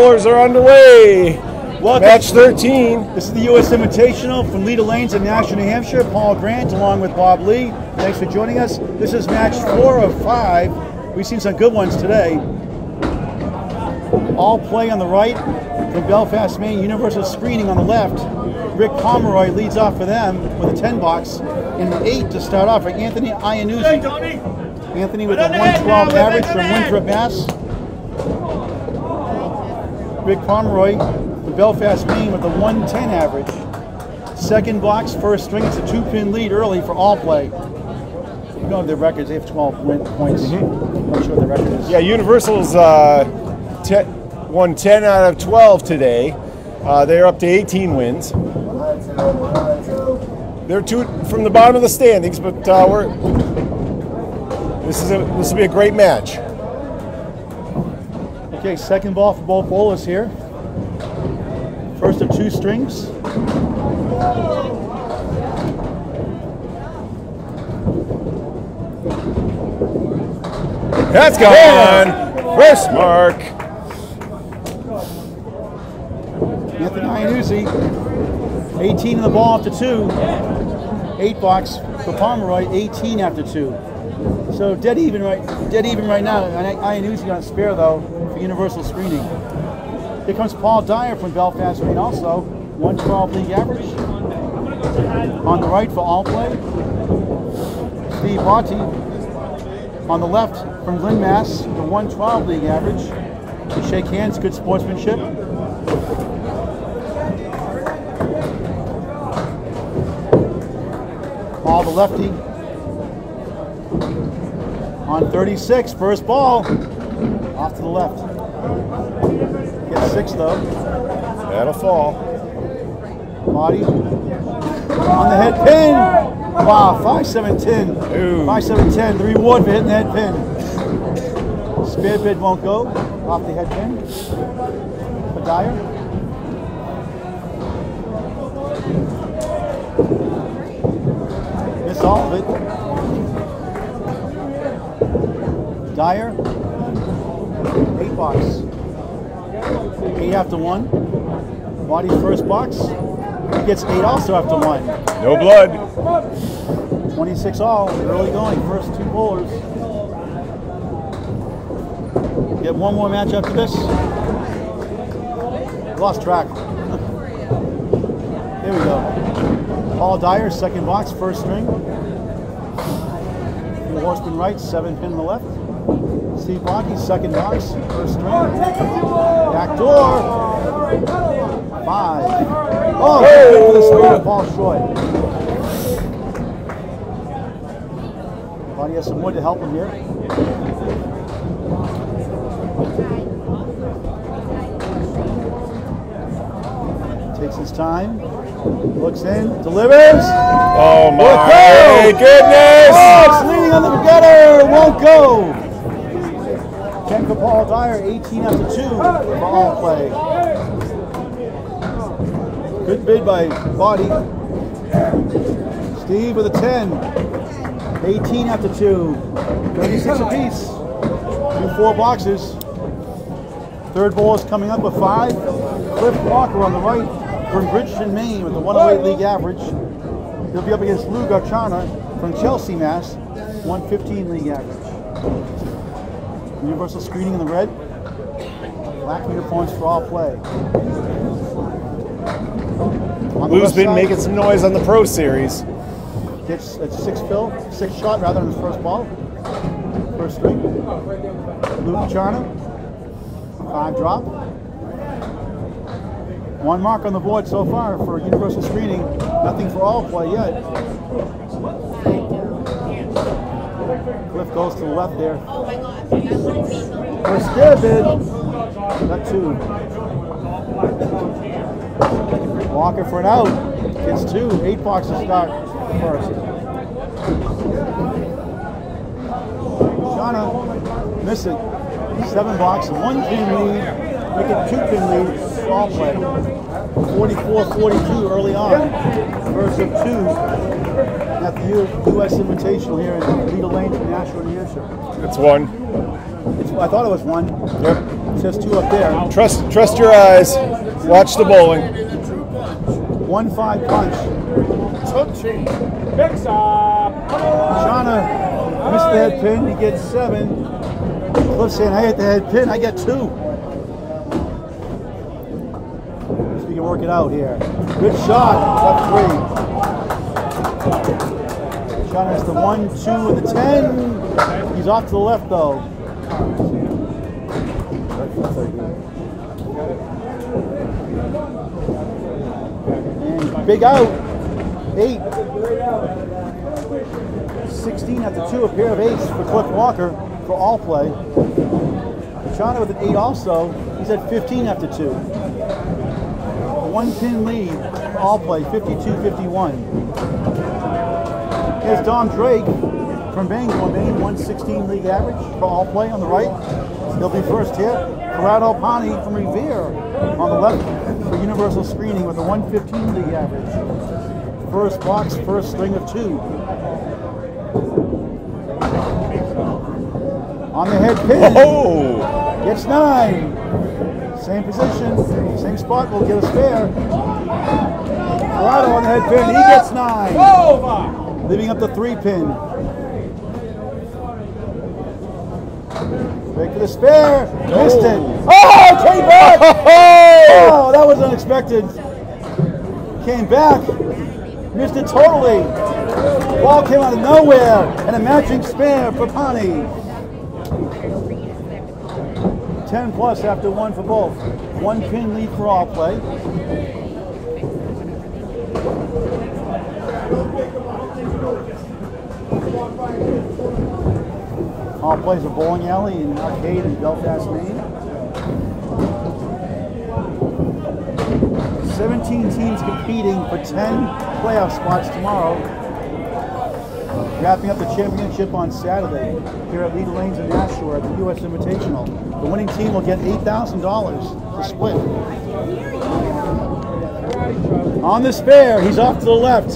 Bowlers are underway. Welcome. Match 13. This is the U.S. Invitational from Leda Lanes in Nashua, New Hampshire. Paul Grant along with Bob Lee. Thanks for joining us. This is match four of five. We've seen some good ones today. All play on the right from Belfast, Maine. Universal screening on the left. Rick Pomeroy leads off for them with a 10 box and an 8 to start off for Anthony Iannuzzi. Anthony with a 112 average from Winthrop, Mass. Rick Pomeroy from Belfast, Maine with a 110 average. Second blocks, first string. It's a two pin lead early for all play. You know their records, they have 12 win points. I'm not sure the record is. Yeah, Universal's uh, te- won 10 out of 12 today. Uh, they're up to 18 wins. They're two from the bottom of the standings, but uh, we're this is a this will be a great match. Okay, second ball for both bowlers here. First of two strings. That's gone. First mark. Anthony Iannuzzi, 18 in the ball after two. Eight box for Pomeroy, 18 after two. So dead even right, dead even right now. Iannuzzi on spare though universal screening. Here comes Paul Dyer from Belfast, Maine, also 112 league average. On the right for all play. Steve Botte on the left from Glen Mass, the 112 league average. They shake hands, good sportsmanship. Paul the lefty on 36, first ball, off to the left. Gets six though. That'll fall. Botte on the head pin. Wow, 5 7 10. Ooh. 5 7 10. The reward for hitting the head pin. Spare bid won't go. Off the head pin. For Dyer. Miss all of it. Dyer. Eight box. Eight after one. Botte's first box. He gets eight also after one. No blood. 26 all, early going, first two bowlers. Get one more match after this. Lost track. Here we go. Paul Dyer, second box, first string. Horseman right, seven pin the left. Steve Bonke, second box, first string. Back door. Five. Oh, good for the spare, Paul short. He has some wood to help him here. Takes his time, looks in, delivers. Oh my goodness! Oh, it's leaning on the gutter, won't go. 10 for Paul Dyer, 18 after 2 for all play. Good bid by Botte. Steve with a 10. 18 after 2. 36 apiece. Two four boxes. Third ball is coming up with 5. Cliff Walker on the right from Bridgton, Maine with the 108 league average. He'll be up against Lou Gacharna from Chelsea, Mass. 115 league average. Universal screening in the red. Black uniforms for all play. The been side, making some noise on the Pro Series. Gets a six fill, six shot rather than his first ball. First string. Lou Gacharna. Five drop. One mark on the board so far for universal screening. Nothing for all play yet. Goes to the left there. First scare bid. Got two. Walker for an out. Gets two. Eight boxes start first. Shauna, miss it. Seven box, one pin lead. Make it two pin lead. All play. 44-42 early on. First of two at the U.S. Invitational here in Leda Lane from Nashua, New Hampshire. It's one. It's, I thought it was one. Yep. It says two up there. Trust trust your eyes. Watch the bowling. One five punch. Touching. Mix up. Shauna missed the head pin. He gets seven. Cliff saying, I hit the head pin. I get two. So we can work it out here. Good shot. Up three. Has the one, two, and the ten. He's off to the left though. And big out. Eight. 16 after two, a pair of eights for Cliff Walker for all play. Chana with an eight also. He's at 15 after two. One pin lead, all play, 52-51. Here's Dom Drake from Bangor, Maine, 116 league average for all play on the right. He'll be first here. Corrado Pani from Revere on the left for universal screening with a 115 league average. First box, first string of two. On the head pin. Oh! Gets nine. Same position, same spot, will get a spare. Corrado on the head pin, he gets nine. Over. Leaving up the three pin. Break for the spare. Missed oh, it. Oh, came back. Oh, that was unexpected. Came back. Missed it totally. Ball came out of nowhere. And a matching spare for Pani. 10 plus after one for both. One pin lead for all play. All plays a bowling alley and arcade in Belfast, Maine. 17 teams competing for 10 playoff spots tomorrow. Wrapping up the championship on Saturday here at Leda Lanes in Nashua at the U.S. Invitational. The winning team will get $8,000 to split. On the spare, he's off to the left.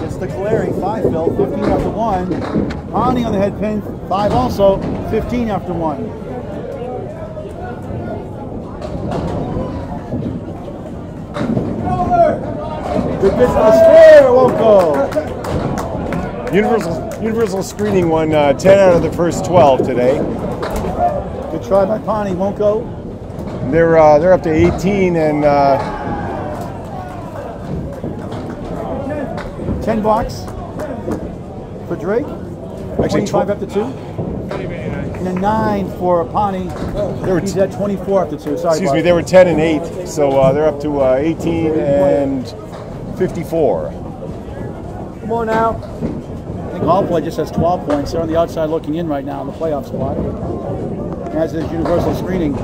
Gets the Caleri, five bill, 15 after one. Pani on the head pin, five also, 15 after one. Good pitch for the spare, won't go. Universal Universal screening won uh, 10 out of the first 12 today. Good try by Pani, won't go. They're uh, they're up to 18 and uh, 10 box for Drake. Actually, 25 tw- after two. And a nine for Pani. they were He's at 24 after two. Sorry, excuse me Bob. they were 10 and 8, so uh, they're up to uh, 18 and 54. Come on now. I think all play just has 12 points. They're on the outside looking in right now in the playoff spot. As is universal screening.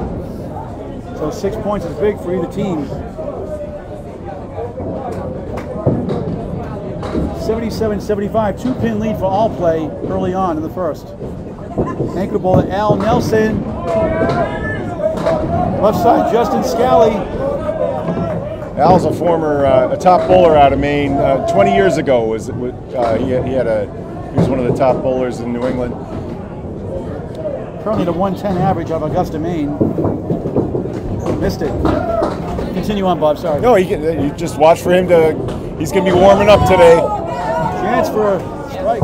So six points is big for either team. 77-75, two pin lead for all play early on in the first. Anchor ball to Al Nelson. Left side, Justin Scali. Al's a former uh, a top bowler out of Maine. Uh, 20 years ago was, uh, he, had, he had a he was one of the top bowlers in New England. Currently the 110 average out of Augusta, Maine. Missed it. Continue on, Bob. Sorry. No, he can, you just watch for him to. He's going to be warming up today. Chance for strike.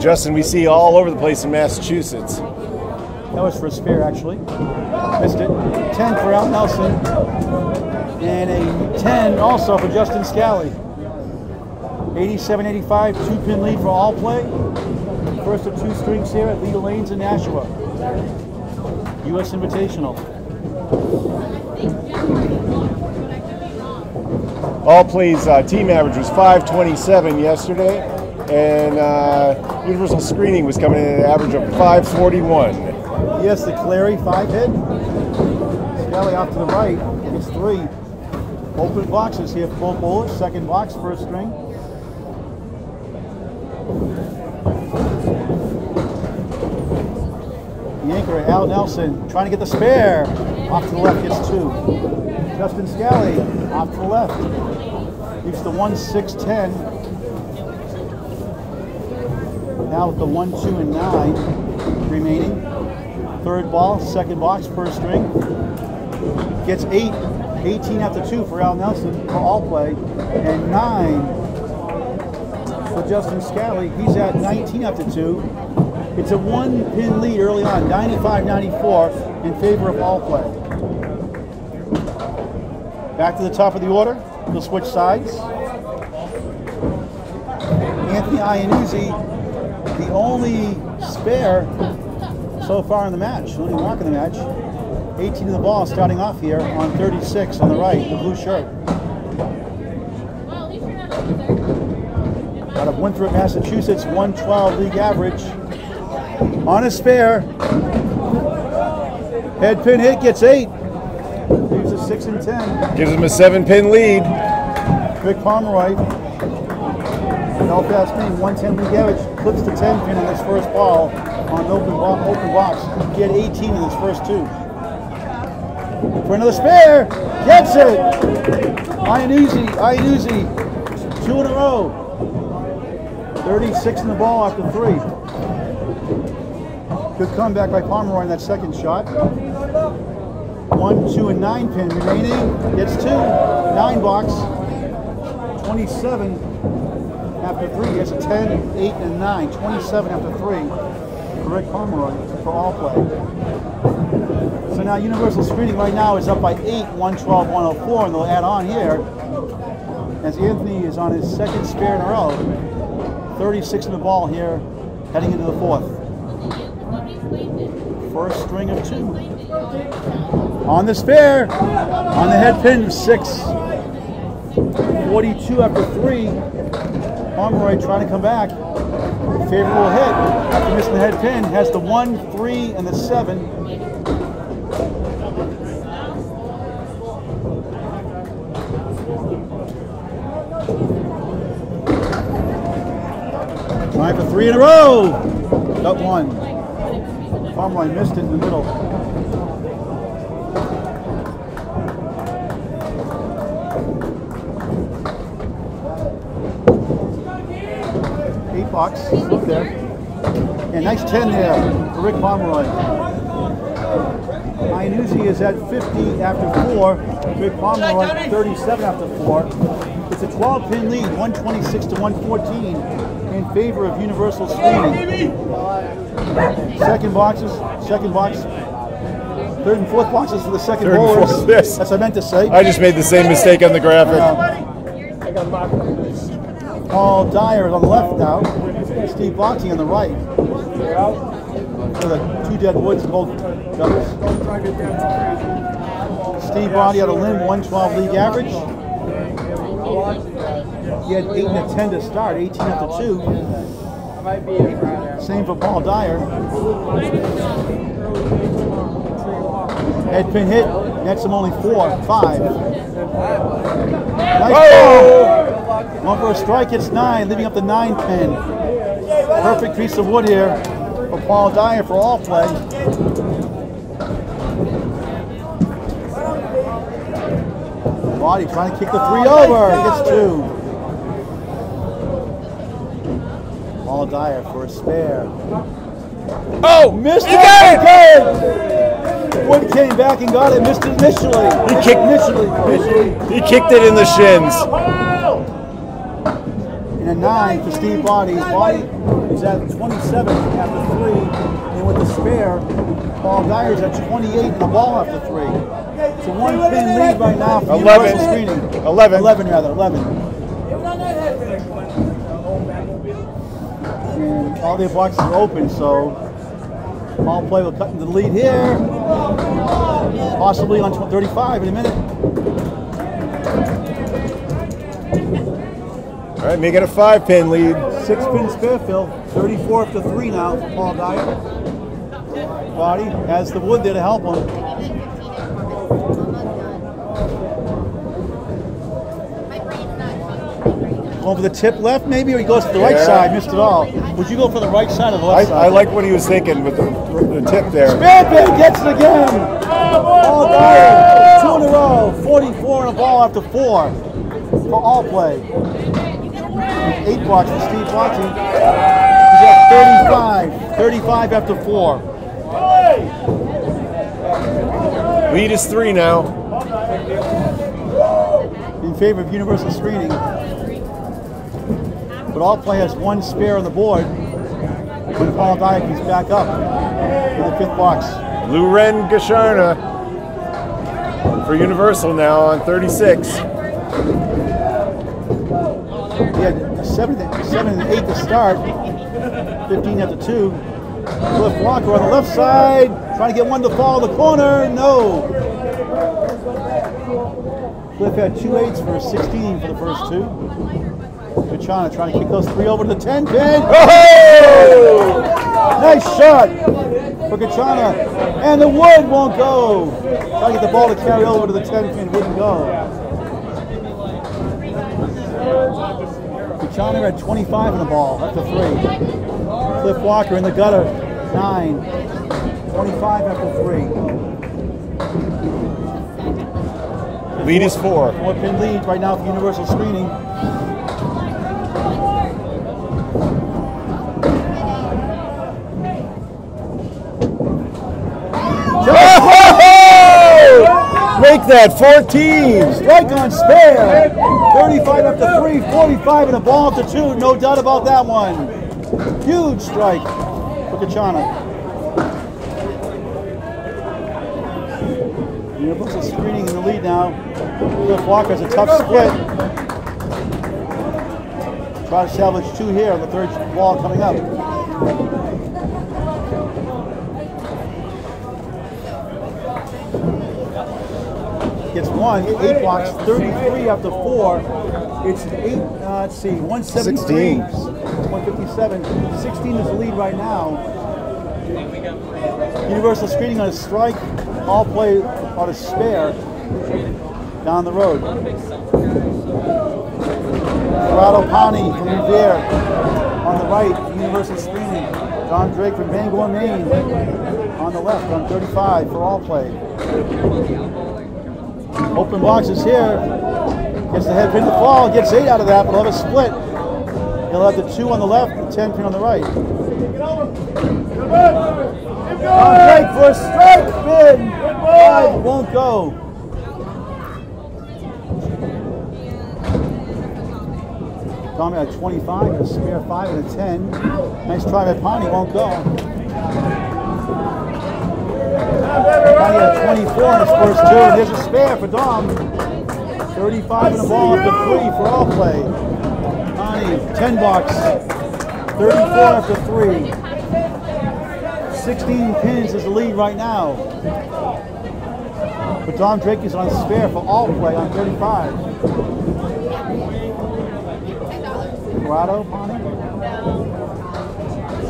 Justin, we see all over the place in Massachusetts. That was for a spare, actually. Missed it. 10 for Al Nelson. And a 10 also for Justin Scali. 87 85, two pin lead for all play. First of two strings here at Leda Lanes in Nashua. U.S. Invitational. All plays uh, team average was 527 yesterday, and uh, universal screening was coming in at an average of 541. Yes, the Clary five hit. Scali off to the right. Gets three. Open boxes here for both. Second box, first string. The anchor, Al Nelson, trying to get the spare. Off to the left, gets two. Justin Scali, off to the left. Leaves the 1 6 10. Now with the one, two, and nine remaining. Third ball, second box, first string. Gets eight. 18 after two for Al Nelson for all play. And nine for Justin Scali. He's at 19 after two. It's a one pin lead early on, 95 94 in favor of all play. Back to the top of the order. We'll switch sides. Anthony Iannuzzi, the only spare so far in the match, only walk in the match. 18 in the ball starting off here on 36 on the right, the blue shirt. Out of Winthrop, Massachusetts, 112 league average. On a spare. Head pin hit gets eight. Six and ten. Gives him a seven pin lead. Rick Pomeroy. Belfast Maine, 110 league average. Clips the 10 pin on this first ball on open, bo- open box. He had 18 in his first two. For another spare. Gets it. Iannuzzi, Iannuzzi. Two in a row. 36 in the ball after three. Good comeback by Pomeroy in that second shot. One, two, and nine pin remaining. Gets two. Nine box. 27 after three. Has a 10, 8, and 9. 27 after three Rick Pomeroy for all play. So now Universal Screening right now is up by 8, 112, 104, and they'll add on here as Anthony is on his second spare in a row. 36 in the ball here, heading into the fourth. First string of two. On the spare, on the head pin, six. 42 after three. Pomeroy trying to come back. Favorable hit after missing the head pin. Has the one, three, and the seven. Trying for three in a row. Got one. Pomeroy missed it in the middle. Bucks. Look there. And nice 10 there for Rick Pomeroy. Iannuzzi is at 50 after four. Rick Pomeroy 37 after four. It's a 12 pin lead, 126 to 114 in favor of Universal Screening. Second boxes, second box, third and fourth boxes for the second Third bowlers. fourth, yes. That's what I meant to say. I just made the same mistake on the graphic. Uh, Paul Dyer is on the left now. Steve Boxing on the right. For the two dead woods, both doubles. Steve Botte out of Lynn, 112 league average. He had 8 and a 10 to start, 18 after 2. Same for Paul Dyer. Head pin hit, nets him only 4, 5. Nice. One for a strike, it's 9, leaving up the 9 pin. Perfect piece of wood here for Paul Dyer for all play. Botte trying to kick the three over. Gets two. Paul Dyer for a spare. Oh, Missed it! it! Wood came back and got it. Missed it initially. He kicked- initially. Initially. He kicked it in the shins. And a nine for Steve Botte. Botte is at 27 after three. And with the spare, Paul Dyer's at 28 and the ball after three. It's a one pin lead right now for 11. Universal Screening. 11. 11 rather, 11. And all their boxes are open, so all play will cut into the lead here. Possibly on 35 in a minute. All right, make it a five pin lead. Six pin spare fill, 34 to three now for Paul Dyer. Botte has the wood there to help him. Going for the tip left maybe, or he goes to the right Yeah. side, missed it all. Would you go for the right side or the I, left I side? like what he was thinking with the, the tip there. Spare pin gets it again. Dyer, two in a row, 44 and a ball after four for all play. Eight bucks for Steve Watson. He's at 35. 35 after four. Lead is three now. in favor of universal screening. But all play has one spare on the board when Paul Dyack is back up in the fifth box. Luren Gacharna for Universal now on 36. He had a seven, seven and eight to start, 15 after two. Cliff Walker on the left side, trying to get one to fall in the corner. No. Cliff had two eights for 16 for the first two. Gacharna trying to kick those three over to the 10 pin. Oh! Nice shot for Gacharna. And the wood won't go. Trying to get the ball to carry over to the 10 pin, wouldn't go. Gacharna had 25 in the ball, up to three. Cliff Walker in the gutter, nine. 25 after three. Lead is four. Four pin lead right now for Universal Screening. That 14. Strike on spare. 35 up to 3, 45 and a ball up to 2. No doubt about that one. Huge strike for Gacharna. Universal screening in the lead now. Cliff Walker's a tough split. Try to salvage two here on the third ball coming up. Gets one, eight blocks, 33 after four. It's eight, uh, let's see, 173. 16. 157. 16 is the lead right now. Universal screening on a strike, all play on a spare down the road. Corrado Pani from Revere on the right, Universal screening. John Drake from Bangor, Maine on the left on 35 for all play. Open boxes here. Gets the head pin to fall, gets eight out of that, but he'll have a split. He'll have the two on the left, the 10 pin on the right. Drake for a strike pin. Five won't go. Tommy at 25, a spare 5 and a 10. Nice try by Pani, won't go. Pani at 24 in his first two, and there's a spare for Dom. 35 and a ball to 3 for all play. Pani, 10 bucks. 34 after 3. 16 pins is the lead right now. But Dom Drake is on spare for all play on 35. Corrado, Pani.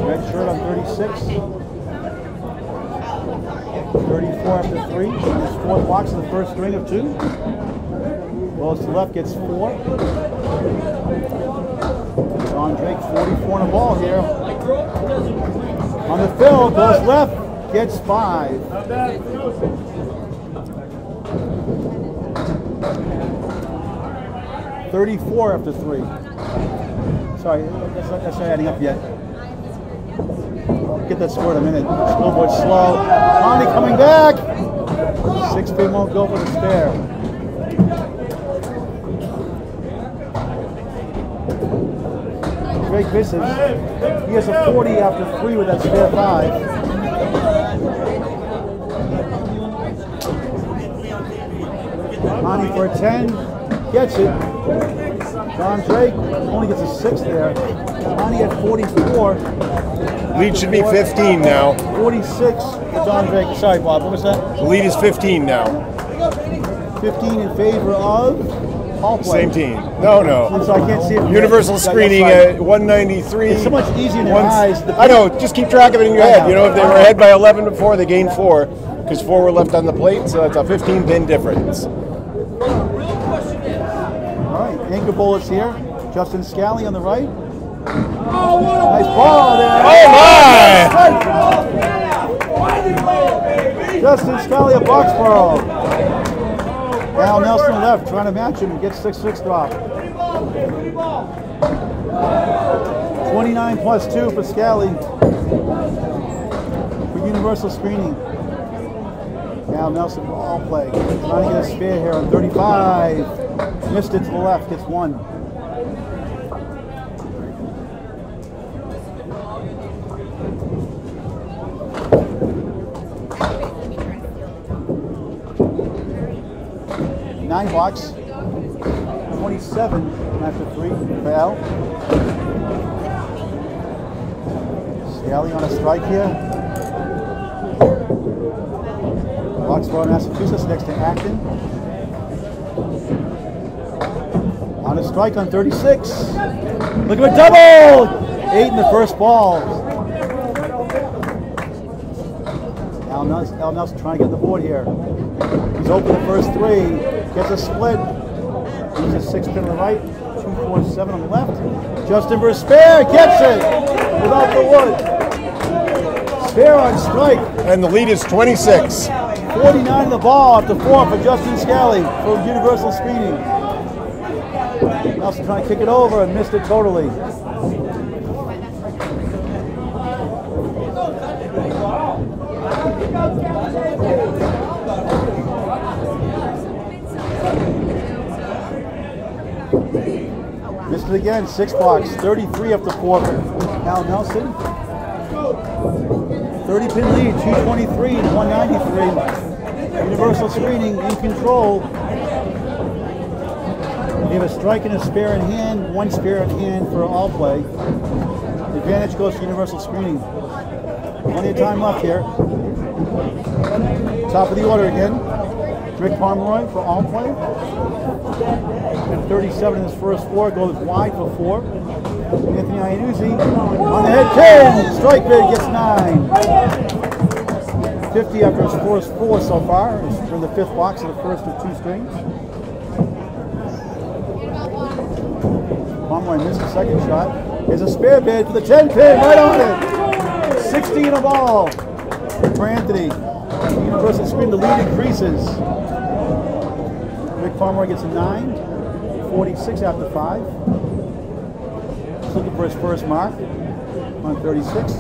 Red shirt on 36. 34 after 3. There's four blocks in the first string of two. Goes to left, gets four. John Drake, 44 in the ball here. On the fill, goes left, gets five. Thirty-four after three. Sorry, that's not, that's not adding up yet. Get that score in a minute. Scoreboard slow. Connie coming back. Six pin won't go for the spare. Drake misses. He has a 40 after three with that spare five. Connie for a 10. Gets it. John Drake only gets a six there. Connie at 44. Lead should be 15 now. 46 for John Drake. Sorry, Bob. What was that? The lead is 15 now. 15 in favor of all. Same team. No, no. So I can't see it. Universal screening at 193. It's so much easier Once- eyes. I know. Just keep track of it in your I head. know. You know, if they were ahead by 11 before, they gained four because four were left on the plate. So that's a 15 pin difference. All right, anchor bullets here. Justin Scali on the right. Nice ball there. Oh my! Justin Scali of Boxborough. Al Nelson left, trying to match him and get 6-6 drop. Twenty-nine plus two for Scali for universal screening. Now Nelson ball play. Trying to get a spare here on 35. Missed it to the left, gets one. Nine blocks. 27 after three for Al. Scali on a strike here. Boxborough, Massachusetts, next to Acton. On a strike on 36. Look at a double! Eight in the first ball. Al Nelson trying to get the board here. He's open the first three. Gets a split. He's a six pin on the right. Two, four, seven on the left. Justin spare. Gets it without the wood. Spare on strike. And the lead is 26. 49 in the ball after four for Justin Scali for Universal Screening. Nelson trying to kick it over and missed it totally. Again, six blocks, 33 up four for Al Nelson. 30 pin lead, 223 and 193. Universal screening in control. We have a strike and a spare in hand, one spare in hand for all play. Advantage goes to universal screening. Plenty of time left here. Top of the order again. Rick Pomeroy for all play. And 37 in his first four, goes wide for four. Anthony Iannuzzi on the head 10. Strike bid gets nine. 50 after his first four so far. He's from the fifth box of the first of two strings. Pomeroy missed the second shot. Here's a spare bid for the 10 pin right on it. 16 in a ball for Anthony. Universal screen, the lead increases. Rick Pomeroy gets a 9. 46 after 5. He's looking for his first mark on 36.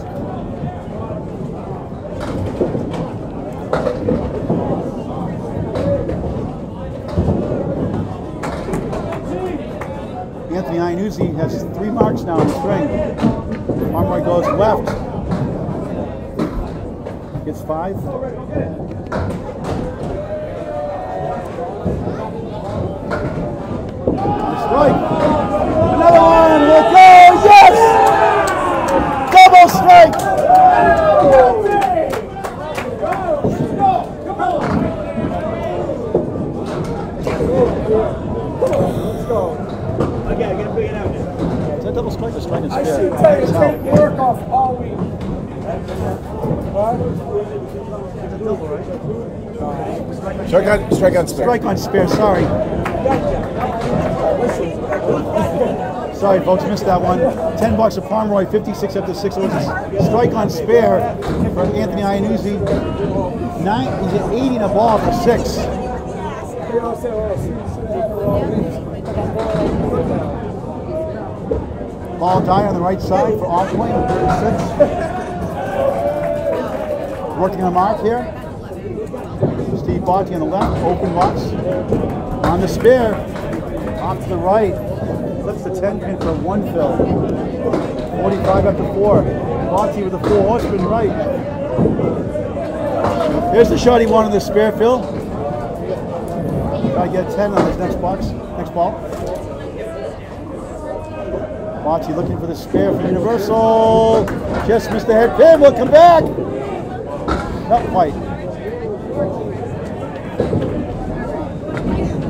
Anthony Iannuzzi has three marks now in the string. Pomeroy goes left. Gets five. Strike. Another one will go. Yes! Double strike. Let's go. Okay, I gotta figure it out now. Is that double strike or strike and I spare? I Tell you, can't take work off all week. Strike on, strike on spare. Strike on spare, sorry. Sorry, folks, missed that one. 10 bucks for Pomeroy, 56 after 6 orders. Strike on spare from Anthony Iannuzzi. Nine, he's at 80 in a ball for 6. Paul Dyer on the right side for point, 36. Working on mark here. Steve Botte on the left, open box. On the spare, off to the right. Flips the 10 pin for one fill. 45 after four. Botte with a four horseman right. Here's the shot he wanted the spare fill. To get 10 on his next box, next ball. Botte looking for the spare for Universal. Just missed the head pin. we'll come back. Not quite.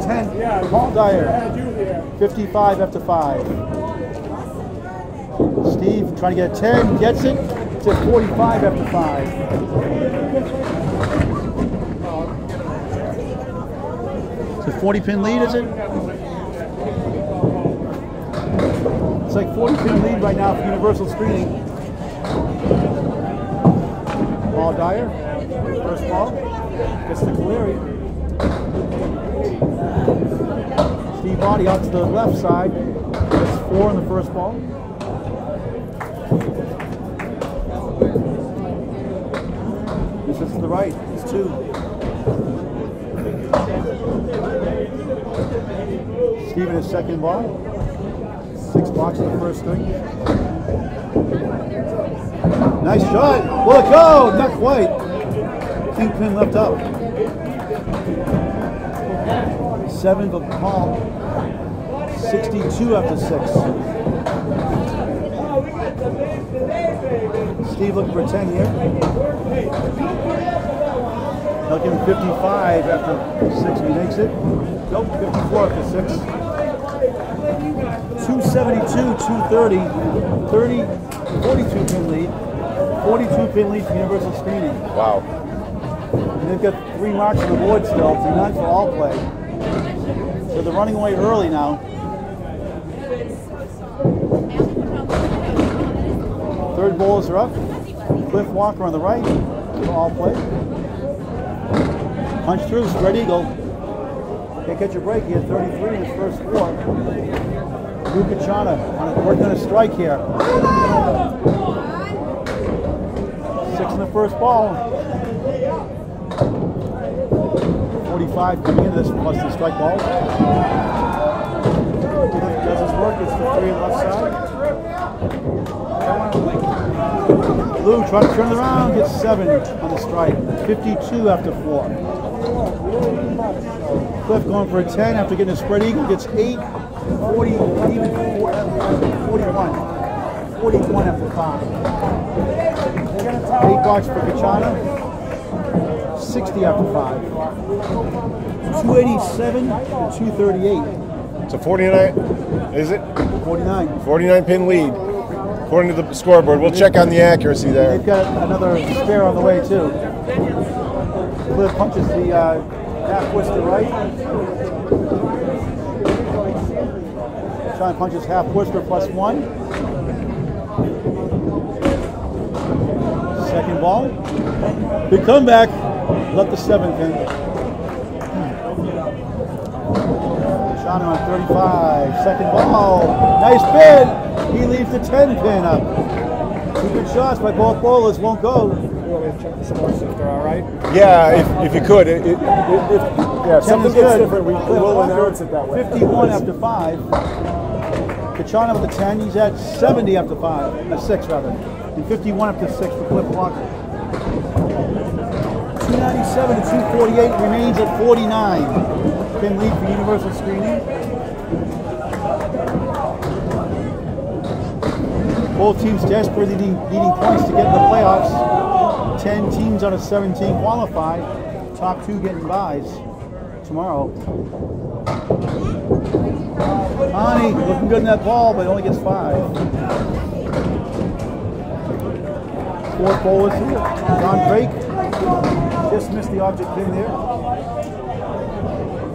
10. Paul Dyer. 55 after 5. Steve trying to get a 10. Gets it. It's at 45 after 5. It's a 40 pin lead, is it? It's like 40 pin lead right now for Universal Screening. Paul Dyer, first ball, gets the Caleri. Botte out to the left side. That's four in the first ball. This is to the right. It's two. Steven is second ball. Six blocks in the first string. Nice shot. Will it go? Not quite. Kingpin left up. Seven for Paul. 62 after six. Steve looking for 10 here. He'll give him 55 after six. He makes it. Nope, 54 after six. 272, 230, 30, 42 pin lead. 42 pin lead for Universal Screening. Wow. And they've got three marks on the board still, so none for all play. So they're running away early now. Third bowlers are up. Cliff Walker on the right all play. Punch through, spread eagle. Can't catch a break. here, 33 in his first four. Drew Gacharna on a, working a strike here. Six in the first ball. 45 coming into this plus the strike ball. Does his work, it's the three left side. Lou trying to turn it around, gets seven on the strike. 52 after four. Cliff going for a 10 after getting a spread eagle, gets eight. 40, even four, 41. 41 after five. Eight blocks for Gacharna. 60 after five. 287 to 238. So 49, is it? 49. 49 pin lead, according to the scoreboard. We'll check on the accuracy there. They've got another spare on the way too. Cliff punches the uh, half twist to right. Sean punches half twister plus one. Second ball. Big comeback. Left the seventh in. Sean on 35. Second ball. Nice pin. He leaves the 10 pin up. Two good shots by both bowlers. Won't go. check the scores if all right. Yeah, if, if you could. It, it, it, if, yeah, if something gets good. different, we, we will announce it that way. 51 after 5. Gacharna with the 10. He's at 70 after 5. Uh, 6, rather. And 51 after 6 for Cliff Walker. 297 to 248 remains at 49. Pin lead for Universal Screening. Both teams desperately needing, needing points to get in the playoffs. 10 teams out of 17 qualify. Top two getting buys tomorrow. Ani looking good in that ball, but only gets five. Fourth ball is here. John Drake just missed the object pin there.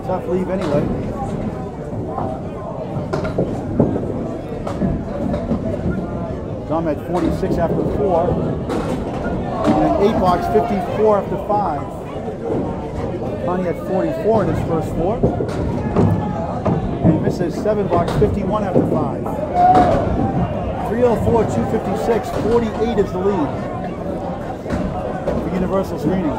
Tough leave anyway. Dom at 46 after four. And then eight box 54 after five. Connie at 44 in his first four. And misses seven box 51 after five. 304, 256, 48 is the lead for Universal Screening.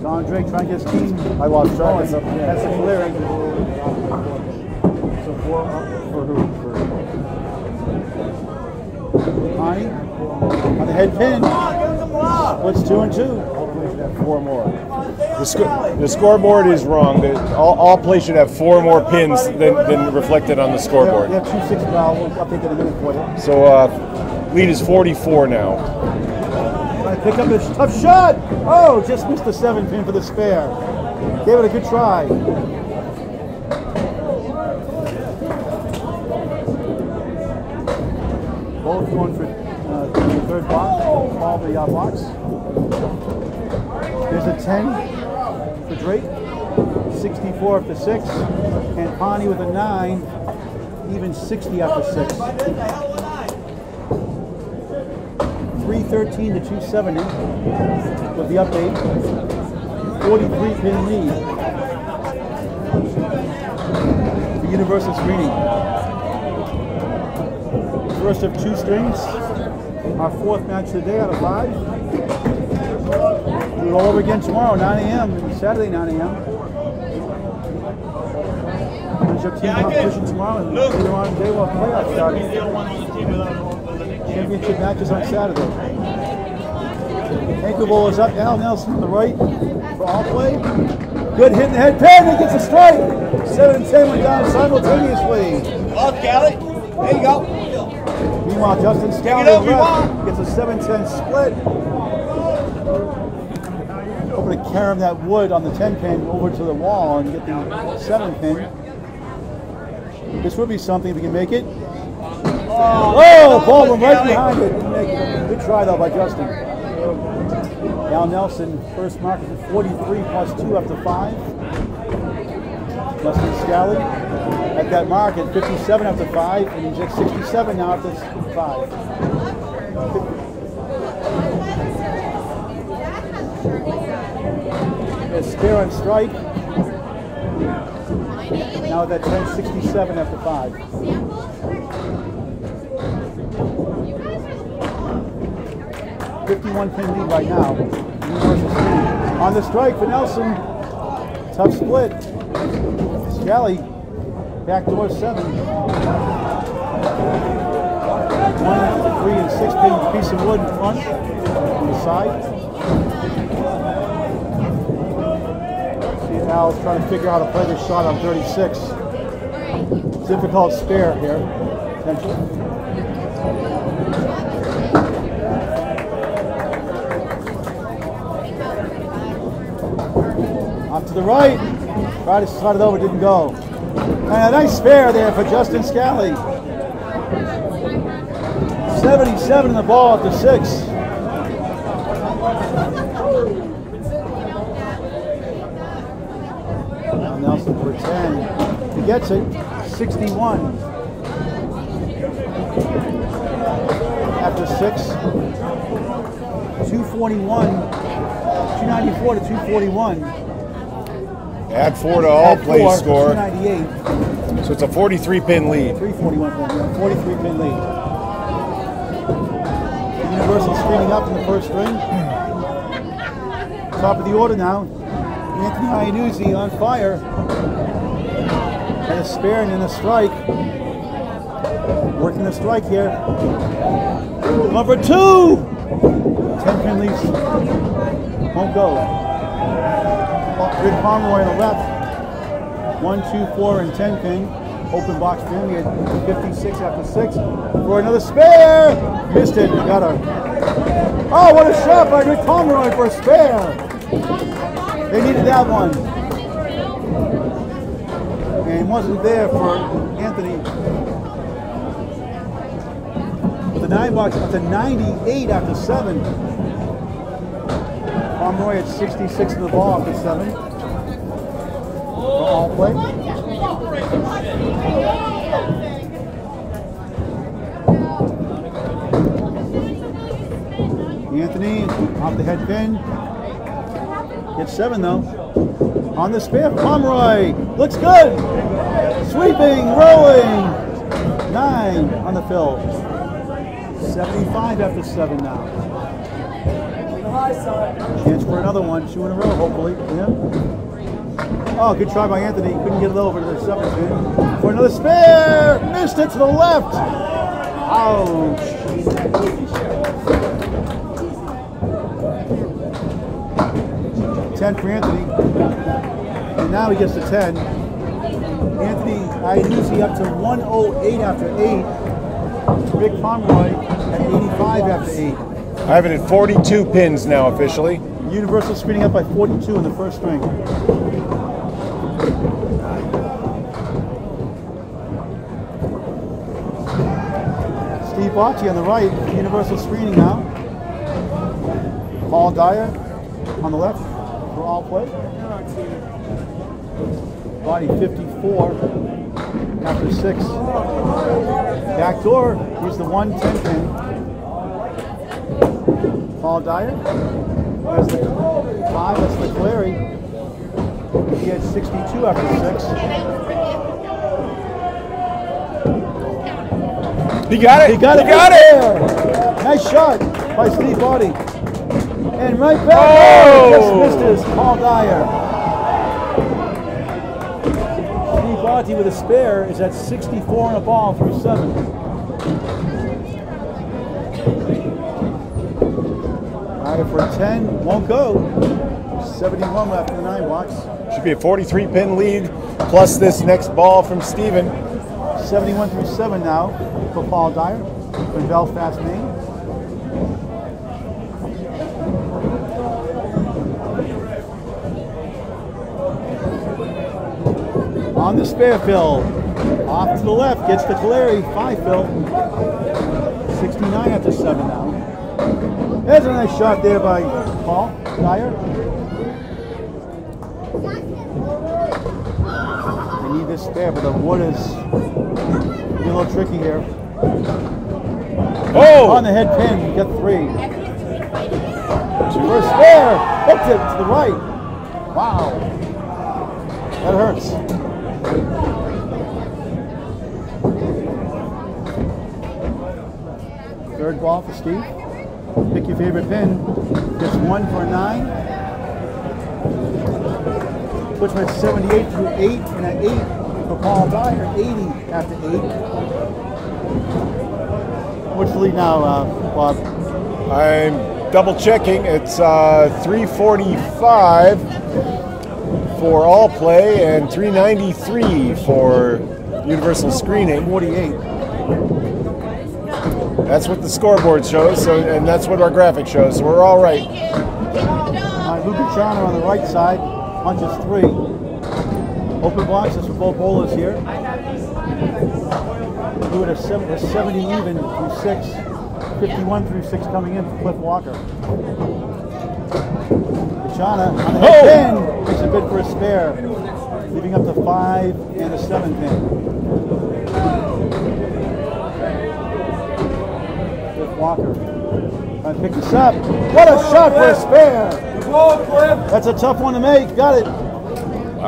Dom Drake trying to get his team. I lost track. That's the clearing. So four up for who? Connie on the head pin. What's two and two. Four more. The, the scoreboard is wrong. The, all, all plays should have four more pins than, than reflected on the scoreboard. have two six now. We'll update in a minute for you. So uh, lead is 44 now. To pick up a tough shot. Oh, just missed the seven pin for the spare. Gave it a good try. Both going for uh, the third box, all the uh, box. There's a 10 for Drake, 64 after 6, and Pani with a 9, even 60 after 6. 313 to 270 with the update. 43 pin lead. the Universal Screening. First of two strings. Our fourth match of the day out of five. Do it all over again tomorrow, 9 a.m. Saturday, 9 a.m. Finish up team competition tomorrow and later on day one playoff starting. Championship matches on Saturday. Ankle ball is up. Al Nelson on the right for all play. Good hit in the head. Pan gets a strike. 7 and 10 went down simultaneously. Up, Kelly. There you go. Meanwhile, Justin it Scali up, left gets a 7-10 split. Hoping to carry that wood on the 10 pin over to the wall and get the 7 pin. This would be something if we can make it. Oh, ball went right behind it. Didn't make it. Good try though by Justin. Al Nelson, first mark is at 43 plus 2 up to 5. Justin Scali at that mark at 57 after 5, and he's at 67 now after 5. A spear on strike. Now at that 10, 67 after 5. 51 pin lead right now. On the strike for Nelson. Tough split. Scali, backdoor seven. One, three, and six pin piece of wood in front on the side. See Al's trying to figure out how to play this shot on 36. Difficult spare here, potentially. To the right. Tried to slide it over, didn't go. And a nice spare there for Justin Scali. 77 in the ball at the six. Nelson for 10. He gets it. 61. After six. 241. 294 to 241. Add four to all play four, score. So it's a 43 pin lead. 341 point 43 pin lead. Universal screening up in the first string. Top of the order now. Anthony Iannuzzi on fire. And a spare and a strike. Working the strike here. Number two! 10 pin leads. Won't go. Rick Pomeroy on the left. One, two, four, and 10 pin. Open box pin. We had 56 after six. For another spare. Missed it. Got her. Oh, what a shot by Rick Pomeroy for a spare. They needed that one. And he wasn't there for Anthony. The nine box up to 98 after seven. Pomeroy at 66 in the ball after seven. Play. Anthony off the head pin. Gets seven though. On the spare, Pomeroy looks good. Sweeping, rolling. Nine on the fill. 75 after seven now. Chance for another one, two in a row, hopefully. Yeah. Oh, good try by Anthony. Couldn't get it over to the pin. For another spare. Missed it to the left. Ouch. Ten for Anthony. And now he gets to ten. Anthony Iannuzzi up to 108 after eight. Rick Pomeroy at 85 after eight. I have it at 42 pins now officially. Universal screening up by 42 in the first string. Botte on the right, Universal screening now. Paul Dyer on the left for all play. Botte 54 after six. Back door, here's the 110 pin. Paul Dyer. There's the five, that's the Clary. He had 62 after six. He got it. He got it. He got it. Nice shot by Steve Botte. And right back. Oh! Just missed his Paul Dyer. Steve Botte with a spare is at 64 on a ball through seven. Ryder for 10, won't go. 71 left in the nine box. Should be a 43 pin lead plus this next ball from Steven. 71 through 7 now for Paul Dyer from Belfast, Maine. On the spare fill. Off to the left, gets to Caleri. Five fill. 69 after 7 now. There's a nice shot there by Paul Dyer. They need this spare, but the wood is a little tricky here. Oh! On the head pin, you got three. First spare, hooked it to the right. Wow. That hurts. Third ball for Steve. Pick your favorite pin. Gets one for a nine. Him at 78 through 8 and at 8 for Paul Dyer. 80 after 8. What's the lead now, uh, Bob? I'm double checking. It's uh, 345 for all play and 393 for universal screening. 48. That's what the scoreboard shows, so and that's what our graphic shows. So we're all right. All right, Luciano on the right side, punches three. Open boxes for both bowlers here. Do it a, seven, a 70 even through six. 51 through six coming in for Cliff Walker. Luciano on the head pin makes a bid for a spare, leaving up to five and a seven pin. Cliff Walker. Trying to pick this up. What a shot for a spare! That's a tough one to make. Got it.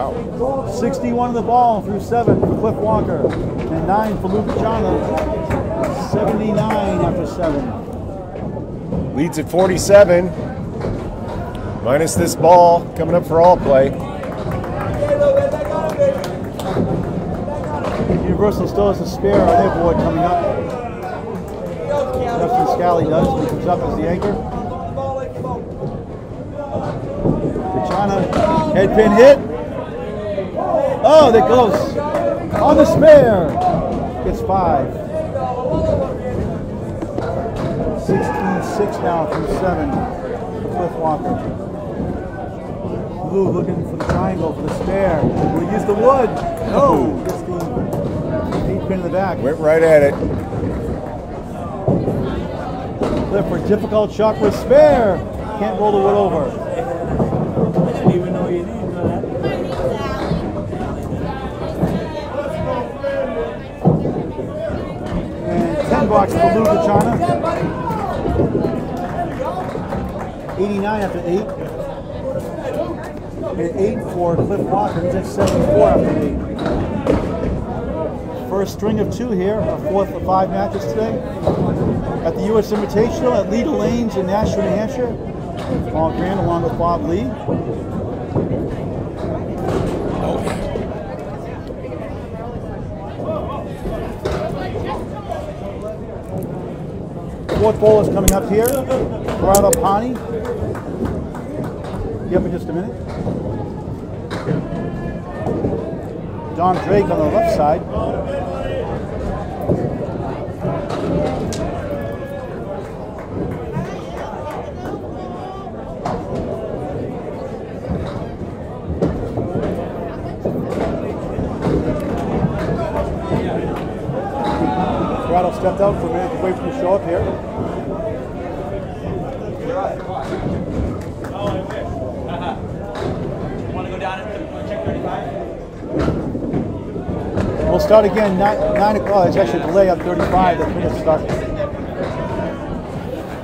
Wow. 61 of the ball through seven for Cliff Walker. And nine for Lu Gacharna. 79 after seven. Leads at 47. Minus this ball coming up for all play. Universal still has a spare on their board coming up. Justin Scali does. He comes up as the anchor. Gacharna, head pin hit. Oh, that goes on the spare. Gets five. 16-6 now through seven Cliff Walker. Blue looking for the triangle for the spare. Will he use the wood? No. Gets the eight pin in the back. Went right at it. Cliff for difficult shot with spare. Can't roll the wood over. didn't even know you needed that. And 10 bucks for Lou China. 89 after 8. And 8 for Cliff Walker. At 74 after 8. First string of two here, our fourth of five matches today. At the U.S. Invitational at Leda Lanes in Nashua, New Hampshire. Paul Grant along with Bob Lee. Fourth bowl is coming up here. Corrado Pani. Be up in just a minute. Dom Drake on the left side. Corrado stepped out for a minute wait for the show up here. Want to go down and check 35? We'll start again nine, nine o'clock. It's actually a delay on 35. The is stuck.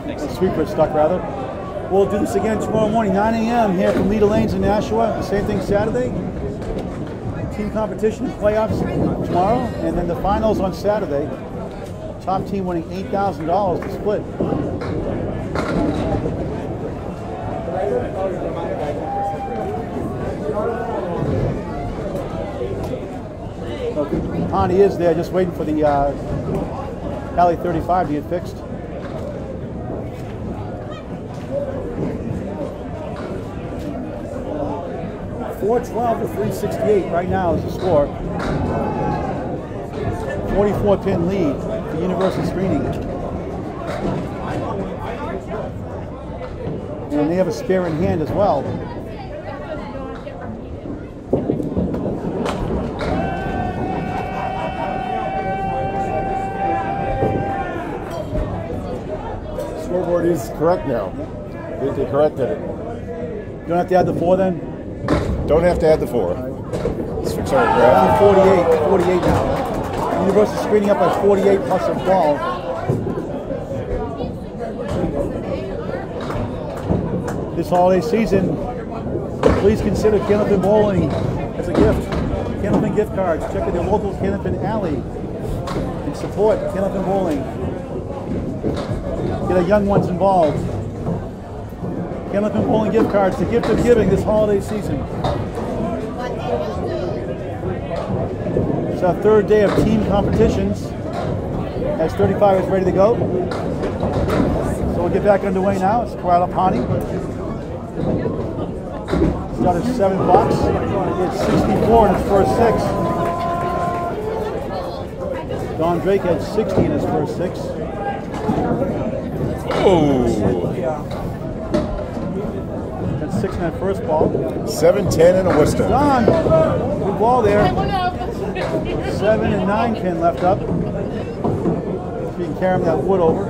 The sweeper stuck rather. We'll do this again tomorrow morning, 9 a.m. here from Leda Lanes in Nashua. The Same thing Saturday. Team competition and playoffs tomorrow, and then the finals on Saturday. Top team winning $8,000 to split. So is there, just waiting for the uh, Alley 35 to get fixed. Four twelve to three sixty eight right now is the score. Forty four pin lead Universal Screening. And they have a spare in hand as well. Scoreboard is correct now. They, they corrected it. You don't have to add the four then? Don't have to add the four. Sorry, Down Brad. 48, 48 now. Universal Screening up by 48 plus a ball. This holiday season, please consider Candlepin Bowling as a gift. Candlepin gift cards. Check out your local Candlepin Alley and support Candlepin Bowling. Get our young ones involved. Candlepin Bowling gift cards, the gift of giving this holiday season. It's our third day of team competitions. As 35 is ready to go. So we'll get back underway now. It's Corrado Pani. Started seven bucks. It's 64 in his first six. Dom Drake had 60 in his first six. Oh, Had six in that first ball. 7-10 and a Worcester. Dom, good ball there. Seven and nine pin left up. If you can carry that wood over.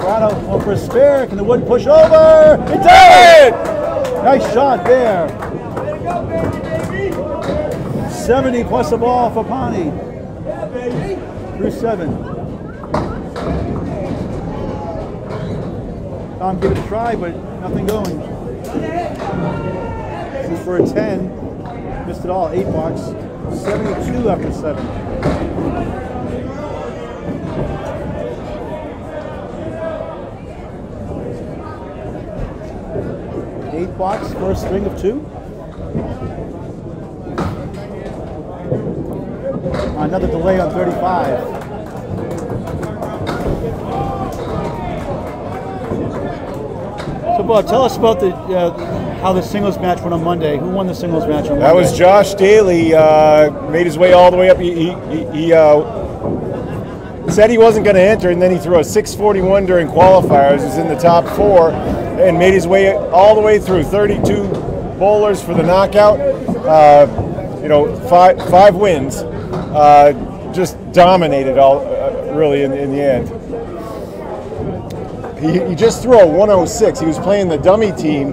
Corrado going for a spare. Can the wood push over? It did! Nice shot there. 70 plus a ball for Pani. Through seven. Tom give it a try, but nothing going. This is for a 10. Missed it all. Eight box. 72 after seven. Eight box, first string of two. Another delay on 35. So Bob, tell us about the uh, how the singles match went on Monday. Who won the singles match on Monday? That was Josh Daly. Uh, made his way all the way up. He, he, he, uh, said he wasn't going to enter, and then he threw a 641 during qualifiers. He was in the top four, and made his way all the way through 32 bowlers for the knockout. Uh, you know, five five wins. Uh, just dominated all uh, really in, in the end. He, he just threw a 106. He was playing the dummy team,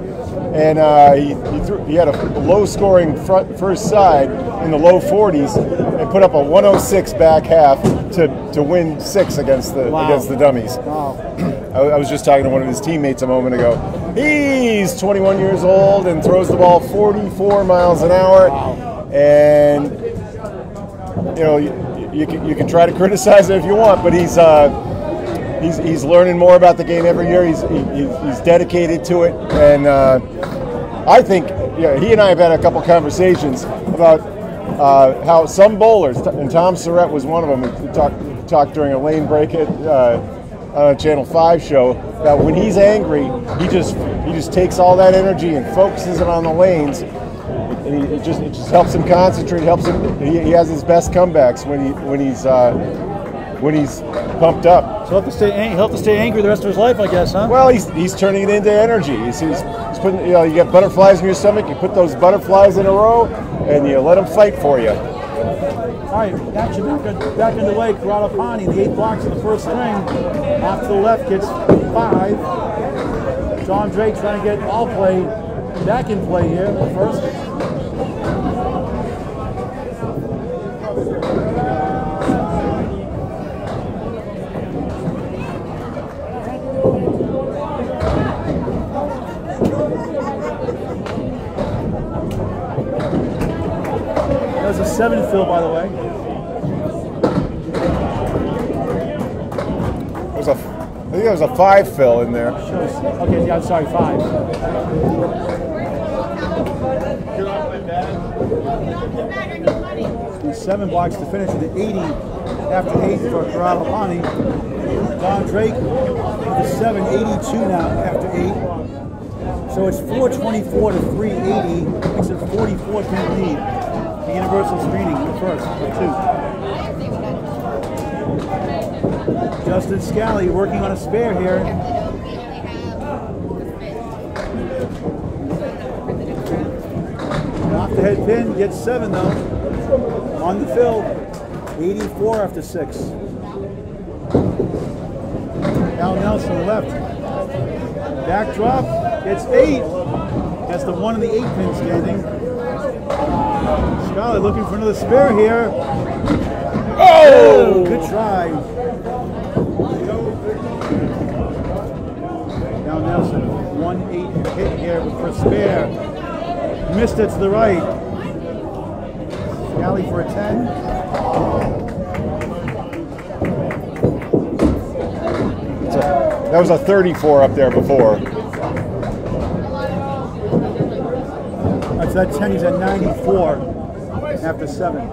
and uh, he, he, threw, he had a low-scoring front, first side in the low 40s, and put up a 106 back half to, to win six against the Wow. against the dummies. Wow. I, I was just talking to one of his teammates a moment ago. He's 21 years old and throws the ball 44 miles an hour, and you know you, you can you can try to criticize it if you want, but he's. Uh, He's, he's learning more about the game every year. He's, he, he's- dedicated to it, and uh, I think yeah, he and I have had a couple conversations about uh, how some bowlers, and Tom Surratt was one of them. Talked talked during a lane break at uh, a Channel Five show that when he's angry, he just he just takes all that energy and focuses it on the lanes, and he, it just it just helps him concentrate. Helps him. He, he has his best comebacks when he when he's uh, when he's pumped up. So he'll have to stay he'll have to stay angry the rest of his life, I guess, huh? Well, he's, he's turning it into energy. He's, he's, he's putting, you know, you get butterflies in your stomach, you put those butterflies in a row, and you let them fight for you. All right, back action back, back underway. Corrado Pani, the eight blocks in the first string. Off to the left gets five. Dom Drake trying to get all play back in play here. First. A seven fill, by the way. There's a, I think there was a five fill in there. Okay, yeah, I'm sorry, five. Seven blocks to finish with the 80 after eight for Karalapani. Dom Drake with a 782 now after eight. So it's 424 to 380. Makes it 44 pin lead. The Universal screening the first two. Justin Scali working on a spare here. Off the head pin, gets seven though. On the fill, 84 after six. Al Nelson left. Backdrop, gets eight. That's the one of the eight pin standing. Scarlett looking for another spare here. Oh! Good try. Al Nelson, one eight hit here for a spare. Missed it to the right. Scali for a 10. That was a 34 up there before. That's that 10. He's at 94 after 7.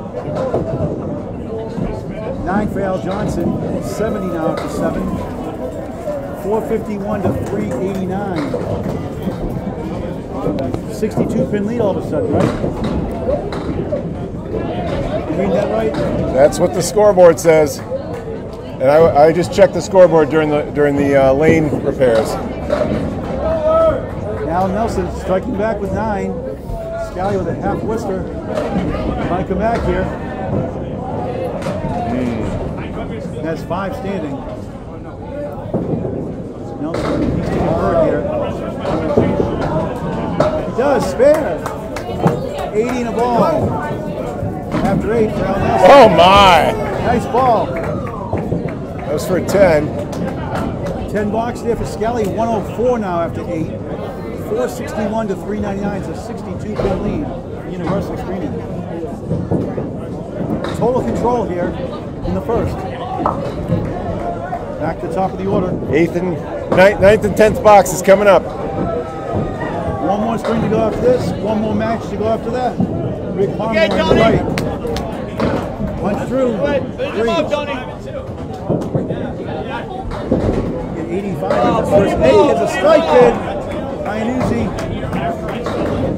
9 for Al Johnson. 70 now after 7. 451 to 389. 62 pin lead all of a sudden, right? You read that right? That's what the scoreboard says. And I, I just checked the scoreboard during the during the uh, lane repairs. Al Nelson striking back with nine. Scali with a half Worcester. Come back here. Hmm. That's five standing. Nelson, he's taking third here. He does, spare. 80 in a ball. After eight Nelson. Oh my! Nice ball. That was for 10. 10 blocks there for Scali, 104 now after 8. 461 to 399, it's a 62 pin lead. Universal screening. Total control here in the first. Back to the top of the order. Eighth and ninth, ninth and tenth box is coming up. One more string to go after this, one more match to go after that. Rick Palmer Okay, on the Tony. right. Punch through. Finish him up, Three. Tony. Get 85 at the first. Hey, is a strike kid. Iannuzzi.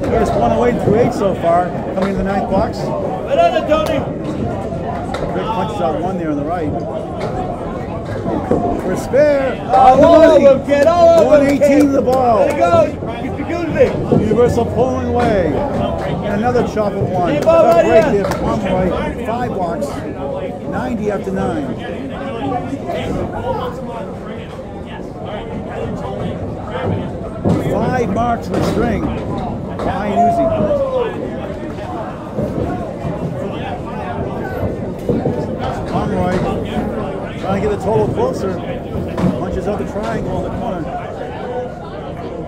First one away through eight so far. Coming to the ninth box. Right on it, Tony. Punches out one there on the right. For a spare. All on the over him, kid. All over him, 118 kid. the ball. There you go. Get the goose Universal pulling away. And another chop of one. On Tough right break here. there for Pomeroy. Five blocks. 90 after nine. Five marks with string. Ryan Uzi. Pomeroy trying to get the total closer. Punches out the triangle in the corner.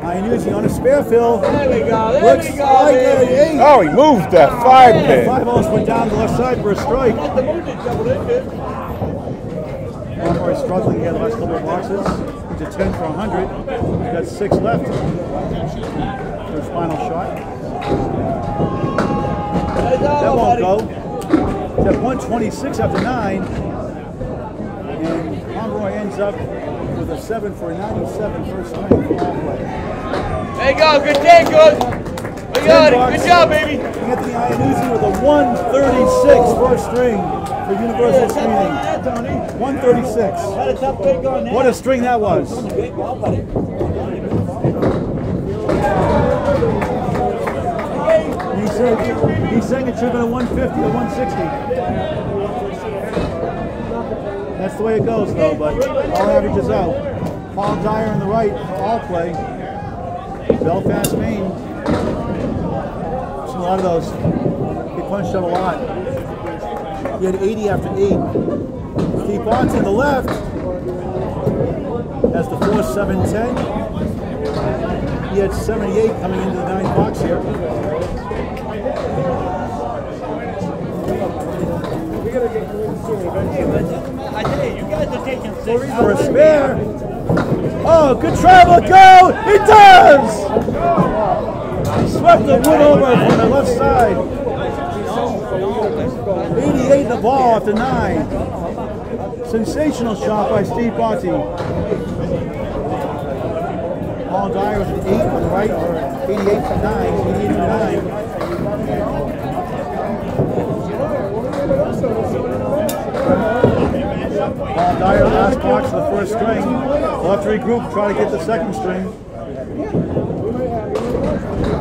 Iannuzzi on a spare fill. There we go. There Looks we go, like a baby. eight. Oh, he moved that five pin. Five almost went down the left side for a strike. Got the moon to double in, kid. Struggling here the last couple of boxes. He's a 10 for 100. He's got six left. For his final shot. That won't go. He's at 126 after nine. And Pomeroy ends up with a 7 for a 97 first swing for all play. There you go. Good take, good. We got it. Good job, baby. Anthony Iannuzzi with a 136 first string for Universal Screening. Yeah, 136. Had a tough pick on that. What a string that was. He said he's saying it should have been a 150 or 160. That's the way it goes though, but all averages out. Paul Dyer on the right for all play. Belfast, Maine. Seen a lot of those. He punched out a lot. He had 80 after 8. Steve Bonds on the left. That's the 4 7 10. He had 78 coming into the ninth box here. I tell you, you guys are taking six. For a spare. Oh, good travel, go! He does! Swept the wood over from the left side. 88 the ball after nine. Sensational shot by Steve Botte. Paul Dyer with an eight on the right, or 88 for nine, 88 for nine. Paul Dyer, last box of the first string. We'll have to regroup, try to get the second string.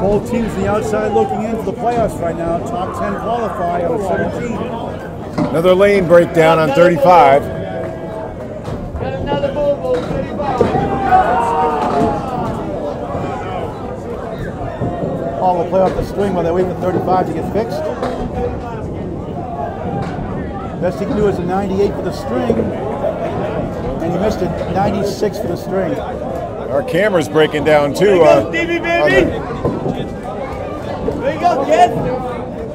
Both teams on the outside looking in for the playoffs right now. Top 10 qualify out of 17. Another lane breakdown on 35. Got another Volvo, 35. Paul will play off the string while they wait for 35 to get fixed. Best he can do is a 98 for the string. And he missed it, 96 for the string. Our camera's breaking down too. There you Uh, go, Stevie, on baby. the- There you go, kid.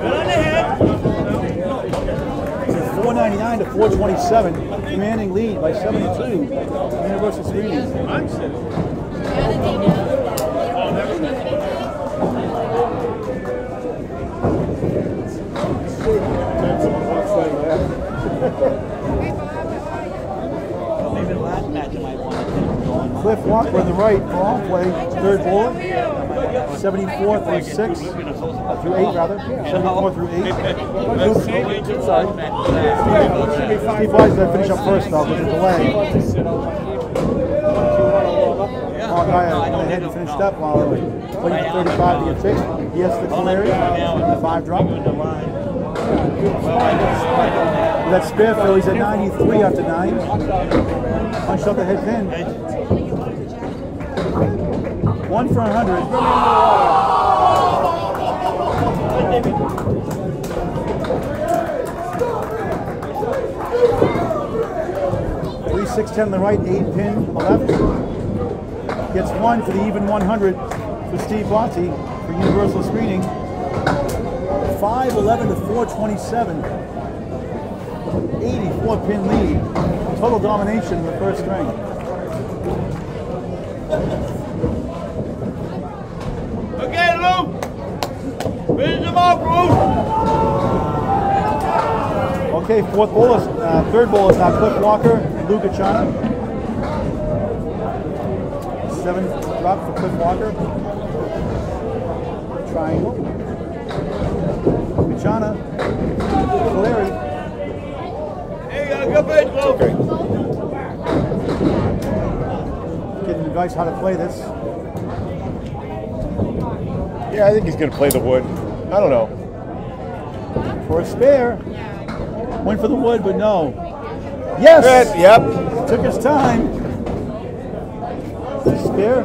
Right on the head. 499 to 427, commanding lead by 72. Universal Screening. Cliff Walker on the right, ball play, third bowler. 74 through 6, uh, through 8 rather. 74 through 8. Sorry. Steve Wise got to finish up first though, with a delay. Paul Guy went ahead and finished up while waiting for 35 to get fixed. Yes, the Canary, the 5 drop. That spare fill, he's at 93 after 9. Punched up the head pin. One for 100. Three six ten on the right, eight pin on the left. Gets one for the even 100 for Steve Botte for Universal Screening. 511 to 427. 84 pin lead. Total domination in the first string. Okay, Lou. Finish them off, Lou. Okay, fourth ball is, uh, third ball is now Cliff Walker, Lou Gacharna. Seven drop for Cliff Walker. Triangle. Gacharna. Larry. There you go, good pitch, Lou. Okay. Getting advice how to play this. Yeah, I think he's going to play the wood. I don't know. For a spare. Went for the wood, but no. Yes! Good, Yep. Took his time. Spare.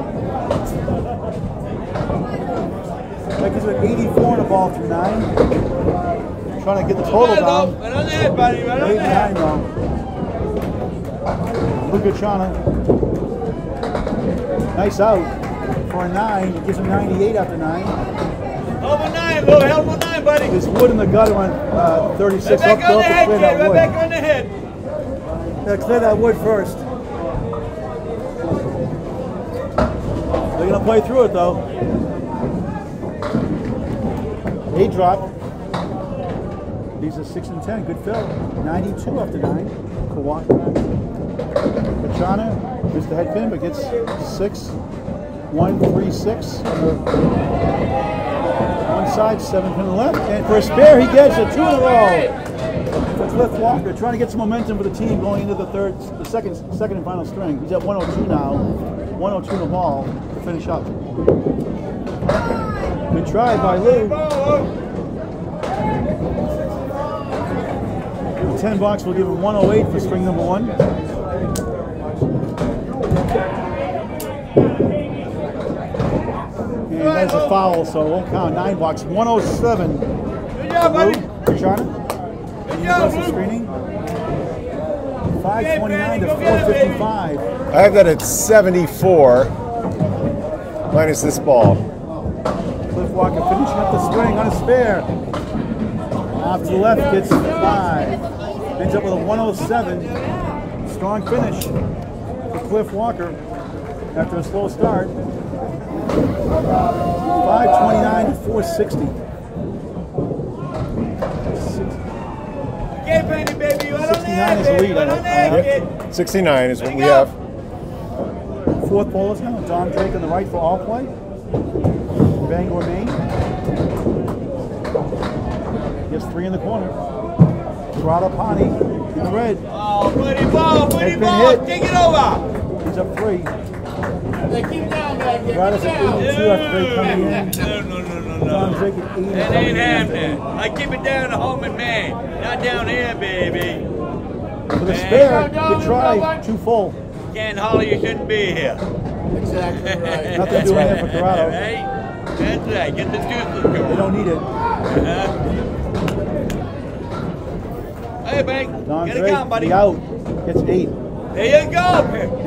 Like he's at 84 in a ball through nine. Trying to get the total down. right on the head, buddy, right on Eight behind though. Lu Gacharna. Nice out for a nine. It gives him 98 after nine. Over nine, Lou. Hell of a nine, buddy. There's wood in the gutter on uh, 36 Right up. back on the head, clear kid. that Right wood. back on the head. Gotta clear that wood first. They're gonna play through it though. Eight drop. These are six and ten. Good fill. 92 after nine. Kawaka. Gacharna. Here's the head pin, but gets six. One, three, six. On the one side, seven pin the left. And for a spare, he gets a two in a row for Cliff Walker, trying to get some momentum for the team going into the third, the second, second and final string. He's at 102 now, 102 in the ball to finish up. Good try by Lou. The 10 box will give him 108 for string number one. And that's a foul, so it won't count. Nine bucks. 107. Good job, Lou, buddy. China. Good job, Universal Lou. screening. 529 to 455. I have that at 74 minus this ball. Cliff Walker finishing up the string on a spare. Off to the left, gets five. Ends up with a 107. Strong finish for Cliff Walker after a slow start. 529 to 460. Okay, Penny, baby. 69 there, is the lead, You on I there, think. 69 is what we have. Fourth bowlers now. Dom Drake on the right for all play. Bangor, Maine. Gets three in the corner. Corrado Pani in the red. Oh, buddy ball, buddy ball. hit. Take it over. He's up three. They Keep down back there. Corrado's at 82 after they coming in. No, no, no, no, Don no. Drake at 80. That ain't happening. I keep it down to home and man, not down here, baby. For the spare, you try. Two full. Ken Holly, you shouldn't be here. Exactly right. Nothing doing there for Corrado. Right? That's right. Get the juices They don't need it. Uh-huh. Hey, Bank. Don Get it going, buddy. out. Gets eight. There you go.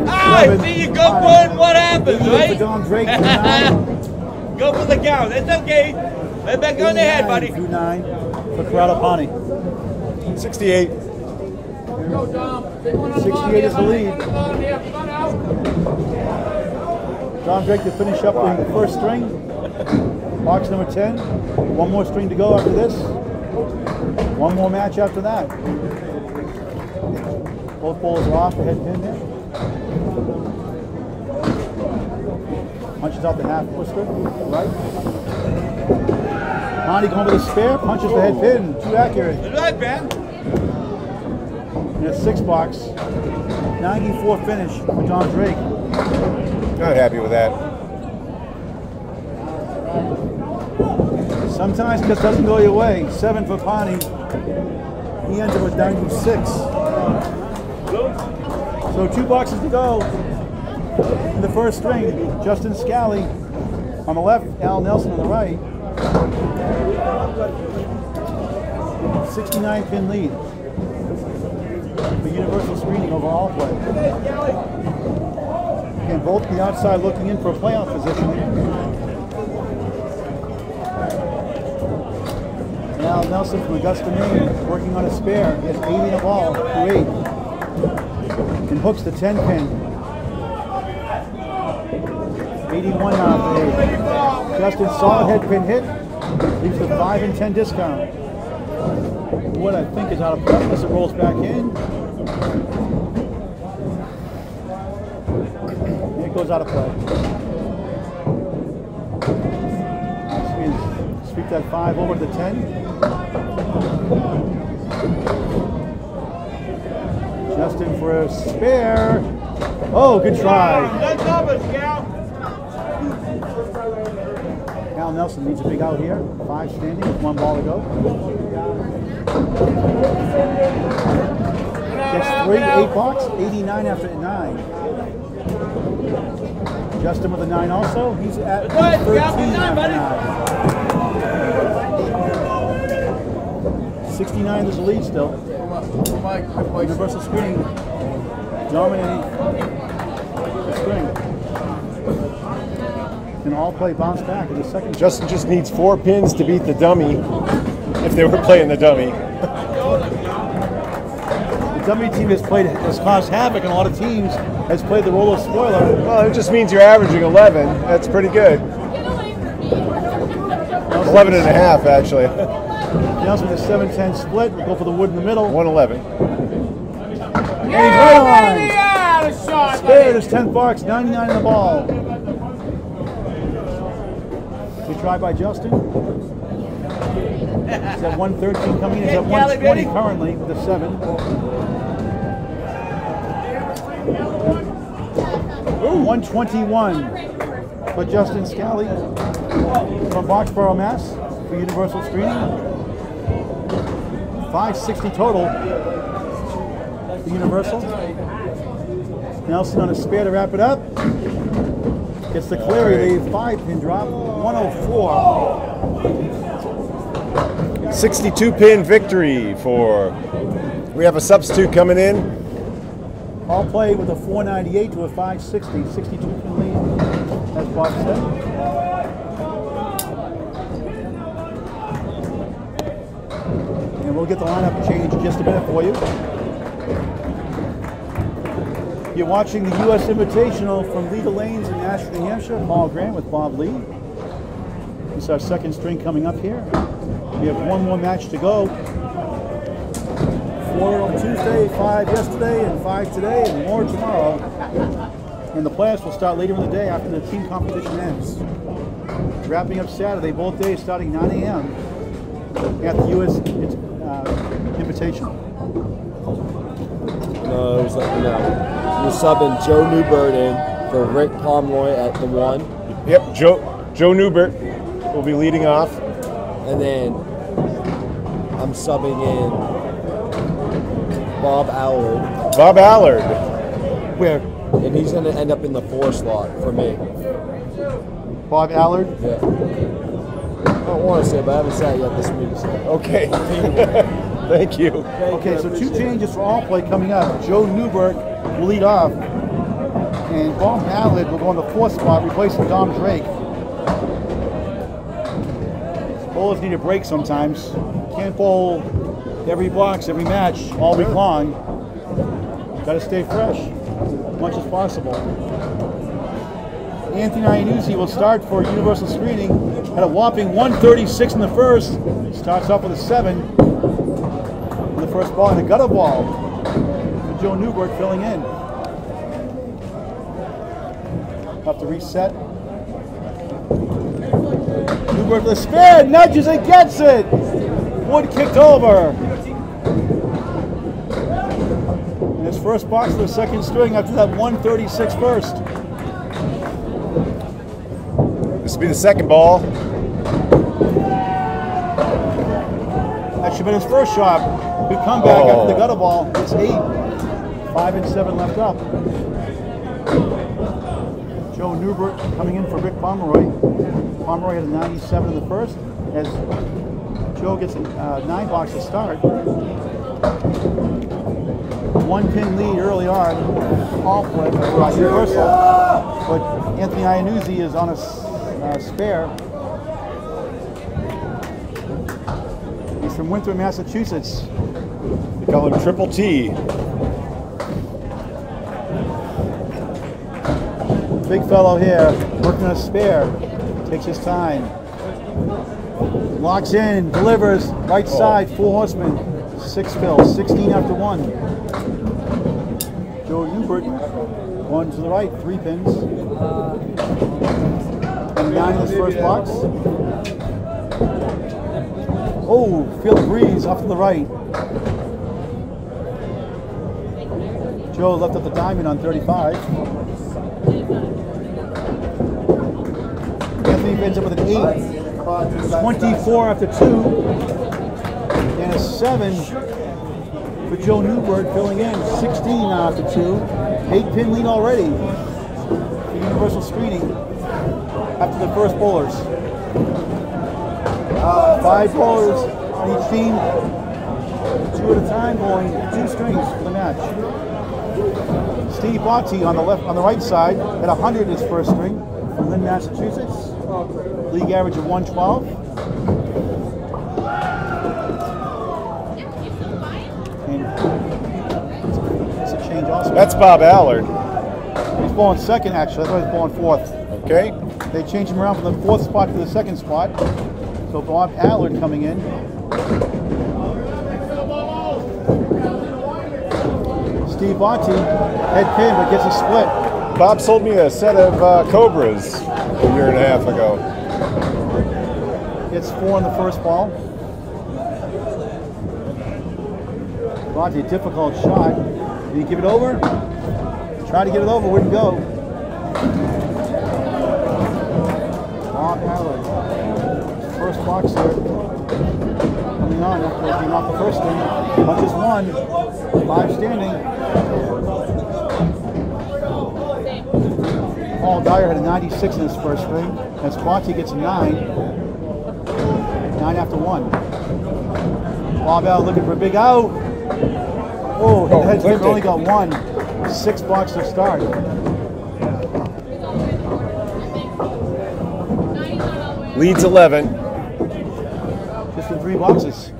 Ah, Seven. see, you go for it what happens, Eight right? for Dom Drake go for the count. That's okay. Right back on the head, 89 buddy. Through nine for Corrado Pani. 68. Go, Dom. Big one on the 68 is the lead. buddy. On the bottom here. Come on out. Dom Drake to finish up in the first string. Box number 10. One more string to go after this. One more match after that. Both balls are off the head pin there. Punches out the half twister, right. Monty going with a spare, punches the head pin. Too accurate. That's right, Ben. In a six box. 94 finish for Dom Drake. Not happy with that. Sometimes it just doesn't go your way. Seven for Pani. He ends up with 96. So two boxes to go. In the first string, Justin Scali on the left, Al Nelson on the right. 69 pin lead. For universal screening over all play. Again, both the outside looking in for a playoff position. Al Nelson from Augusta, Maine, working on a spare. He has 80 in the ball, 8. And hooks the 10 pin. 81 now for 8. Justin, solid head pin hit. Leaves the 5 and 10 discount. What I think is out of play as it rolls back in. It goes out of play. That 5 over the 10. Justin for a spare. Oh, good try. Al Nelson needs a big out here. Five standing with one ball to go. Gets three, eight box, 89 after nine. Justin with a nine also. He's at 13 Scout. Good night, after nine. 69 is the lead still. Mike, Mike, Universal screening dominating the string. Can all play bounce back in the second. Justin just needs four pins to beat the dummy if they were playing the dummy. The dummy team has played has caused havoc, and a lot of teams has played the role of spoiler. Well, it just means you're averaging 11. That's pretty good. 11 and a half, actually. Nelson with a 7-10 split. We'll go for the wood in the middle. 111. And he's Yeah, baby, yeah, the shot, Spared is 10 bucks, 99 in the ball. Good try by Justin. He's at 113 coming in. He's at 120 currently with a 7. Ooh, 121 for Justin Scali from Boxborough, Mass. For Universal Screening. 560 total for Universal. Nelson on a spare to wrap it up. Gets the Clary lead, five pin drop, 104. 62 pin victory for. We have a substitute coming in. All play with a 498 to a 560, 62 pin lead, as Bob said. We'll get the lineup change in just a minute for you. You're watching the U.S. Invitational from Leda Lanes in Nashua, New Hampshire. Paul Grant with Bob Lee. Is our second string coming up here. We have one more match to go. Four on Tuesday, five yesterday, and five today, and more tomorrow. And the playoffs will start later in the day after the team competition ends. Wrapping up Saturday, both days starting 9 a.m. at the U.S. Uh, Invitational. No, it was let me know. We're subbing Joe Newbert in for Rick Pomeroy at the one, Yep, Joe Joe Newbert will be leading off. and then I'm subbing in Bob Allard, Bob Allard. Where? and he's going to end up in the four slot for me. Bob Allard. Yeah. I don't want to say, it, but I haven't sat yet this week. So. Okay. Thank you. Okay, so two changes for all play coming up. Joe Newbert will lead off, and Bob Allard will go in the fourth spot, replacing Dom Drake. Bowlers need a break sometimes. Can't bowl every box, every match, all week long. Got to stay fresh as much as possible. Anthony Iannuzzi will start for Universal Screening at a whopping 136 in the first. Starts off with a seven first ball and a gutter ball for Joe Newbert filling in. Have to reset. Newbert with a spin, nudges and gets it. Wood kicked over. And his first box for the second string after that 136 first. This will be the second ball. That should have been his first shot. Comeback after the Oh. gutter ball. It's eight. Five and seven left up. Joe Newbert coming in for Rick Pomeroy. Pomeroy had a 97 in the first. As Joe gets a uh, nine box to start. One pin lead early on. Off with uh, Universal. But Anthony Iannuzzi is on a uh, spare. He's from Winthrop, Massachusetts. They call him Triple T. Big fellow here, working on a spare. Takes his time. Locks in, delivers, right oh. side, full horseman. Six fill, 16 after one. Joe Newbert, one to the right, three pins. And nine in his first box. Oh, feel the breeze off to the right. Joe left up the diamond on 35. Anthony ends up with an 8. 24 after 2. And a 7 for Joe Newbert filling in. 16 now after 2. 8 pin lead already for Universal Screening after the first bowlers. Uh, five bowlers on each team. Two at a time bowling two strings for the match. Steve Botte on the left, on the right side, at 100 his first string from Lynn, Massachusetts. League average of 112. And it's a change also. That's Bob Allard. He's bowling second actually. I thought he was bowling fourth. Okay. They changed him around from the fourth spot to the second spot. So Bob Allard coming in. Steve Botte, head pin, but gets a split. Bob sold me a set of uh, Cobras a year and a half ago. Gets four on the first ball. Botte, difficult shot. Did he give it over? Try to get it over, wouldn't go. Being off the first string. Punches one, five standing. Paul Dyer had a 96 in his first string. As Quanti gets a nine. Nine after one. Bob out looking for a big out. Oh, the Oh, head only got one. Six blocks to start. Leads 11. Just in three boxes.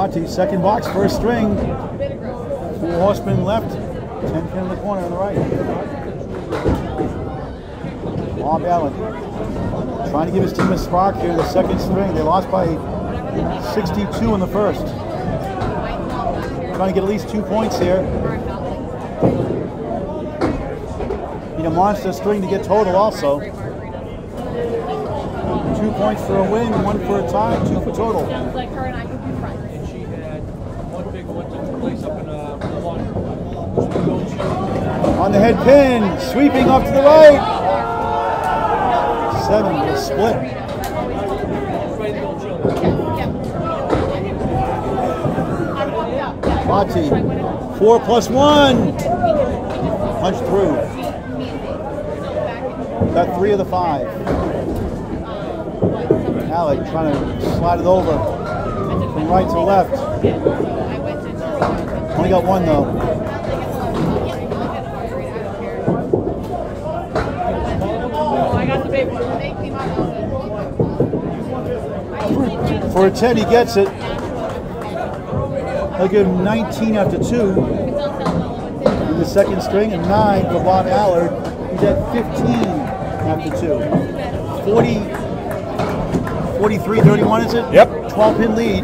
Monty, second box, first string. Four horsemen left. Ten pin in the corner on the right. Bob Allard trying to give his team a spark here in the second string. They lost by 62 in the first. Trying to get at least two points here. Need a monster string to get total also. Two points for a win, one for a tie, two for total. Sounds like her and I could be friends. She had one big one took place up in uh, Vermont. She goes, she- On the head pin, sweeping off to the right. Seven, split. Monty, four plus one. Punch through. Got three of the five. Alec trying to slide it over from right to left. Only got one though. I got the big one. For a 10, he gets it. He'll give him 19 after two in the second string and nine for Bob Allard. He's at 15 after two. 40, 43, 31 is it? Yep. 12 pin lead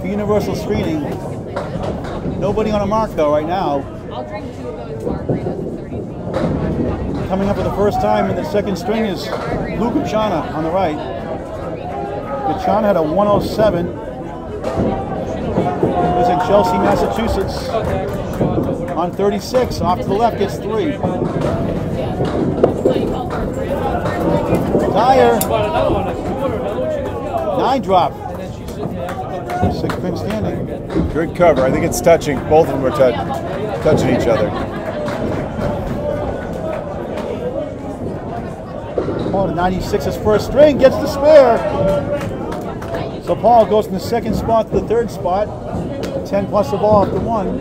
for Universal Screening. Nobody on a mark though right now. I'll drink two of those margaritas at 32. Coming up for the first time in the second string is Luke Gacharna on the right. Gacharna had a 107. Lives in Chelsea, Massachusetts. On 36, off to the left gets three. Tire, But another one, that's two or another one she did. nine drop. And then she's sitting there after a couple of Six pin standing. Good cover. I think it's touching. Both of them are tou- touching each other. Paul the 96 his first string, gets the spare. So Paul goes from the second spot to the third spot. 10 plus the ball after one. I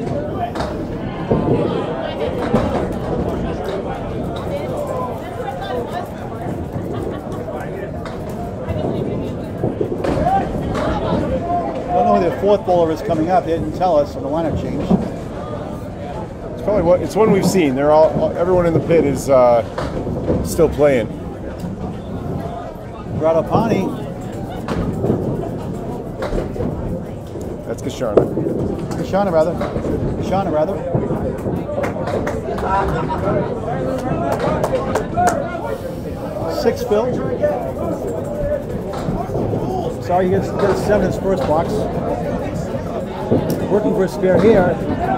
don't know who the fourth bowler is coming up. They didn't tell us on the lineup change. It's probably what it's one we've seen. They're all everyone in the pit is uh, still playing. Radapani, That's Gacharna. Shauna rather. Shauna rather. Six Phil. Sorry, he gets, gets seven in his first box. Working for a spare here.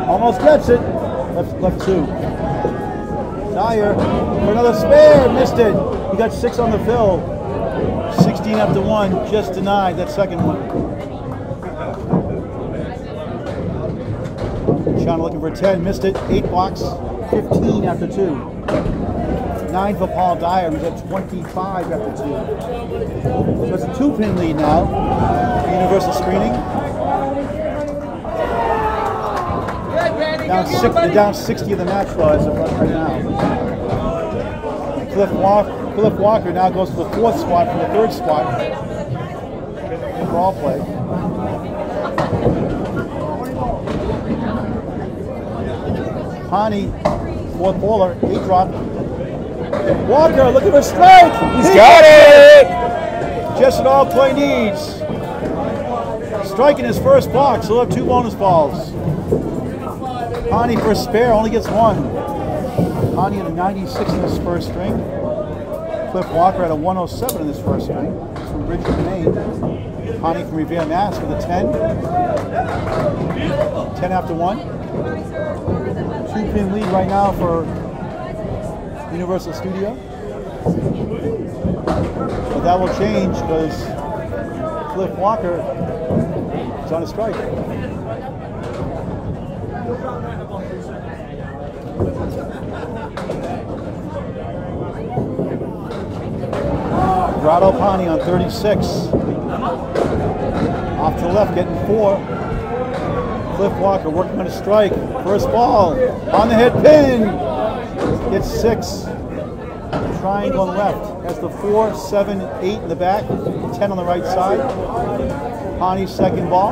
Almost gets it. Left, left two. Dyer for another spare. Missed it. He got six on the fill. 16 up to one. Just denied that second one. Sean looking for 10, missed it. Eight blocks, 15 after two. Nine for Paul Dyer, who's at 25 after two. So it's a two pin lead now. Universal screening. Down, six, down 60 of the match though as of right now. Cliff Walker, Cliff Walker now goes to the fourth spot from the third spot. For all play. Pani, fourth bowler, eight drop. Walker looking for a strike. He's got it. Just an all play needs. Striking his first box. He'll have two bonus balls. Pani for a spare only gets one. Pani at a 96 in his first string. Cliff Walker at a 107 in his first string. It's from Bridgton, Maine. Pani from Revere, Mass. with a 10. 10 after one. Two pin lead right now for Universal Studio. But that will change because Cliff Walker is on a strike. Corrado Pani on 36. Off to left, getting four. Cliff Walker working on a strike. First ball on the head pin. Gets six. Triangle on the left. Has the four, seven, eight in the back. Ten on the right side. Pani's second ball.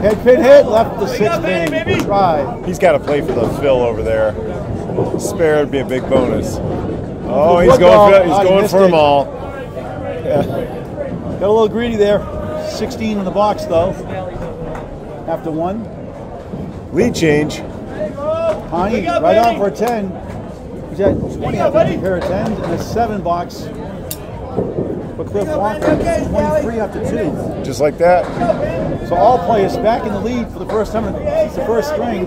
Head pin hit, left the six pin. Try. He's got to play for the fill over there. Spare would be a big bonus. Oh, he's going for, he's going for them it. all. Got a little greedy there. 16 in the box though. After one. Lead change. Tiny, right on for a 10. He's at 20 after two pair of 10s and a 7 box for Cliff Walker. 23 up to 2. Just like that. So all players back in the lead for the first time since the first string.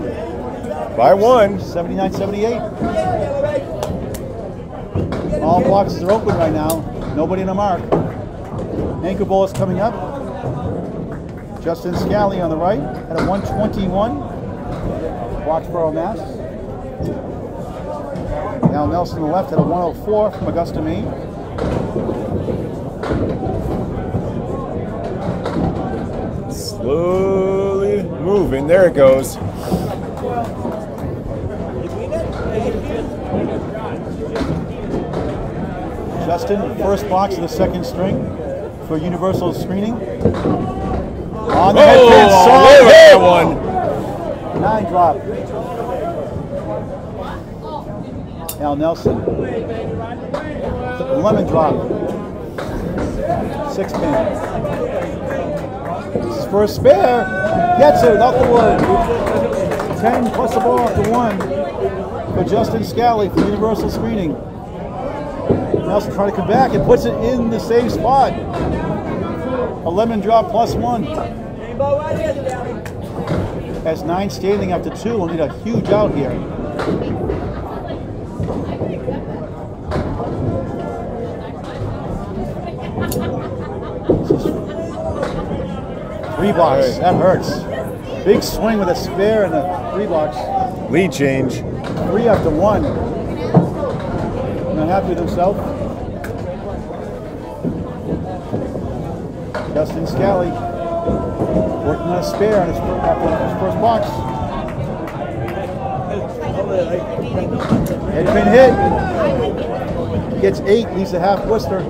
By one. 79 78. All boxes are open right now. Nobody in a mark. Anchor ball is coming up. Justin Scali on the right at a 121. Boxborough, Mass. Al Nelson on the left at a 104 from Augusta, Maine. Slowly moving. There it goes. Justin, first box of the second string for Universal Screening. On the head pin, Oh, that one. Nine drop. Al Nelson. Lemon drop. Six pin. This is first spare. Gets it off the wood. Ten plus the ball the one for Justin Scali for Universal Screening. Nelson trying to come back and puts it in the same spot. A lemon drop plus one. Has nine standing after two. We'll need a huge out here. Three blocks. That hurts. Big swing with a spare and a three blocks. Lead change. Three after one. Not happy with himself. Justin Scali working on a spare on his after his first box. Head pin hit. Gets eight, leaves a half Worcester.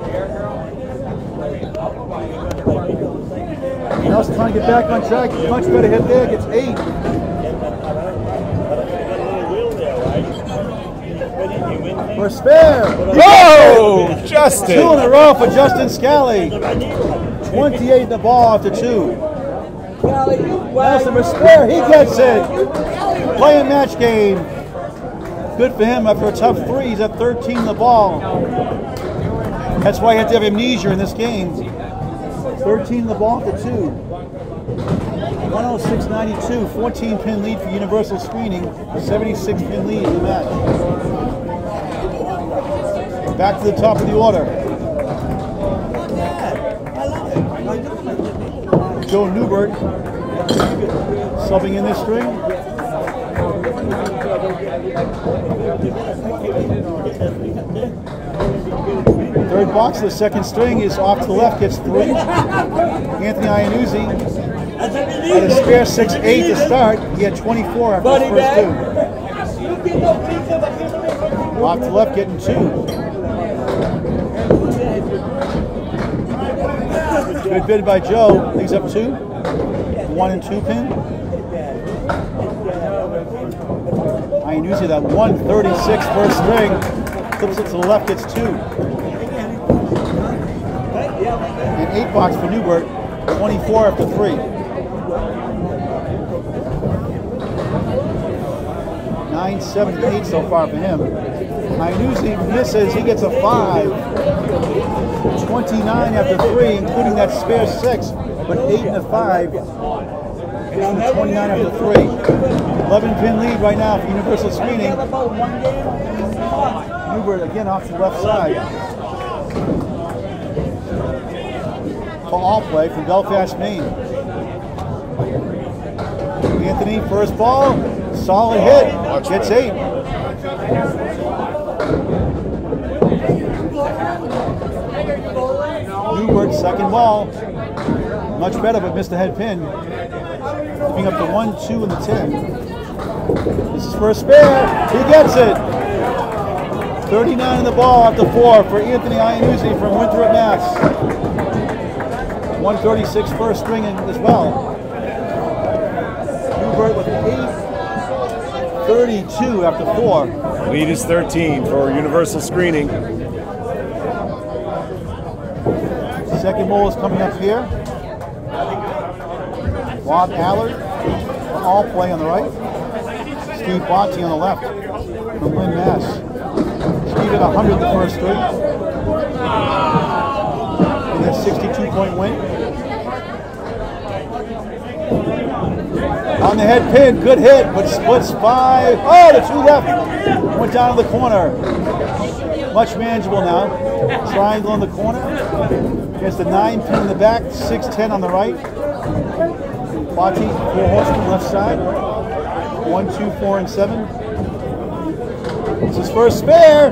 Nelson trying to get back on track. Much better hit there. Gets eight. For a spare. Two in a row for Justin Scali. 28 in the ball after two. Nelson spare. He gets it. Playing match game. Good for him after a tough three. He's at 13 in the ball. That's why he had to have amnesia in this game. 13 the ball after two. 106.92, 14 pin lead for Universal Screening, 76 pin lead in the match. Back to the top of the order. Joe Newbert subbing in this string. Third box the second string is off to the left, gets three. Anthony Iannuzzi had a spare 6-8 to start. He had 24 after his first two. Off to left, getting two. Good bid by Joe. Leaves up two. One and two pin. Iannuzzi, that 136 first string. Flips it to the left, gets two. And eight box for Newbert. 24 after three. Nine, seven, eight so far for him. Iannuzzi misses. He gets a five. 29 after three, including that spare six, but eight and a five. Gives him 29 after three. 11 pin lead right now for Universal Screening. Newbert again off the left side. Ball play from Belfast, Maine. Anthony, first ball, solid hit, gets eight. Newbert, second ball. Much better, but missed the head pin up the one, two, and the ten. This is for a spare. He gets it. 39 in the ball at the four for Anthony Iannuzzi from Winthrop, Mass. 136 first stringing as well. Hubert with eight, 32 after four. Lead is 13 for universal screening. Second ball is coming up here. Bob Allard all play on the right. Steve Botte on the left from Lynn, Mass. Steve at 100 the first three. And a 62 point win. On the head pin, good hit, but splits five. Oh, the two left. Went down to the corner. Much manageable now. Triangle in the corner. Gets the nine pin in the back, 6'10 on the right. Botte, four horsemen left side. One, two, four, and seven. It's his first spare.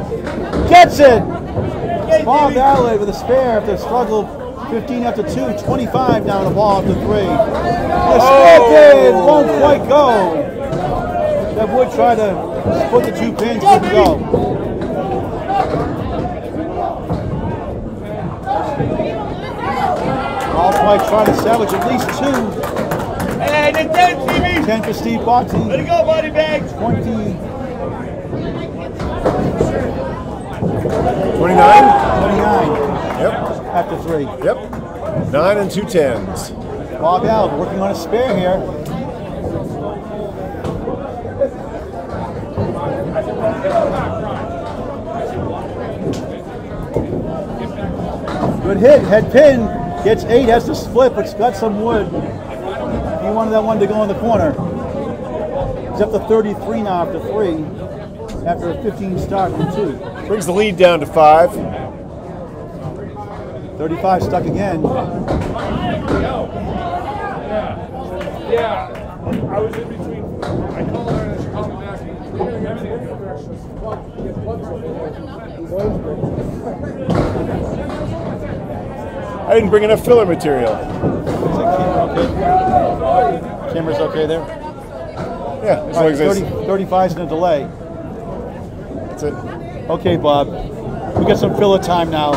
Gets it! Bob Allard with a spare after struggle. 15 after two, 25 down the ball after three. The oh! spare did, won't quite go. That would try to put the two pins, didn't go. Play trying to salvage at least two. Hey, the 10 TV. 10 for Steve Botte. Let it go, body bags. 20, 29? 29 Yep. after three. Yep. Nine and two tens. Bob Allard working on a spare here. Good hit, head pin, gets eight, has to split, but it's got some wood. He wanted that one to go in the corner. He's up to 33 now after three, after a 15 start from two. Brings the lead down to five. 35 stuck again. Yeah. I was in between. I called her and she called me back. We're getting everything in the direction. Get plugs I didn't bring enough filler material. Camera's okay there? Yeah, as long as 30, it's, 35 is in a delay. that's it. Okay, Bob. We got some filler time now.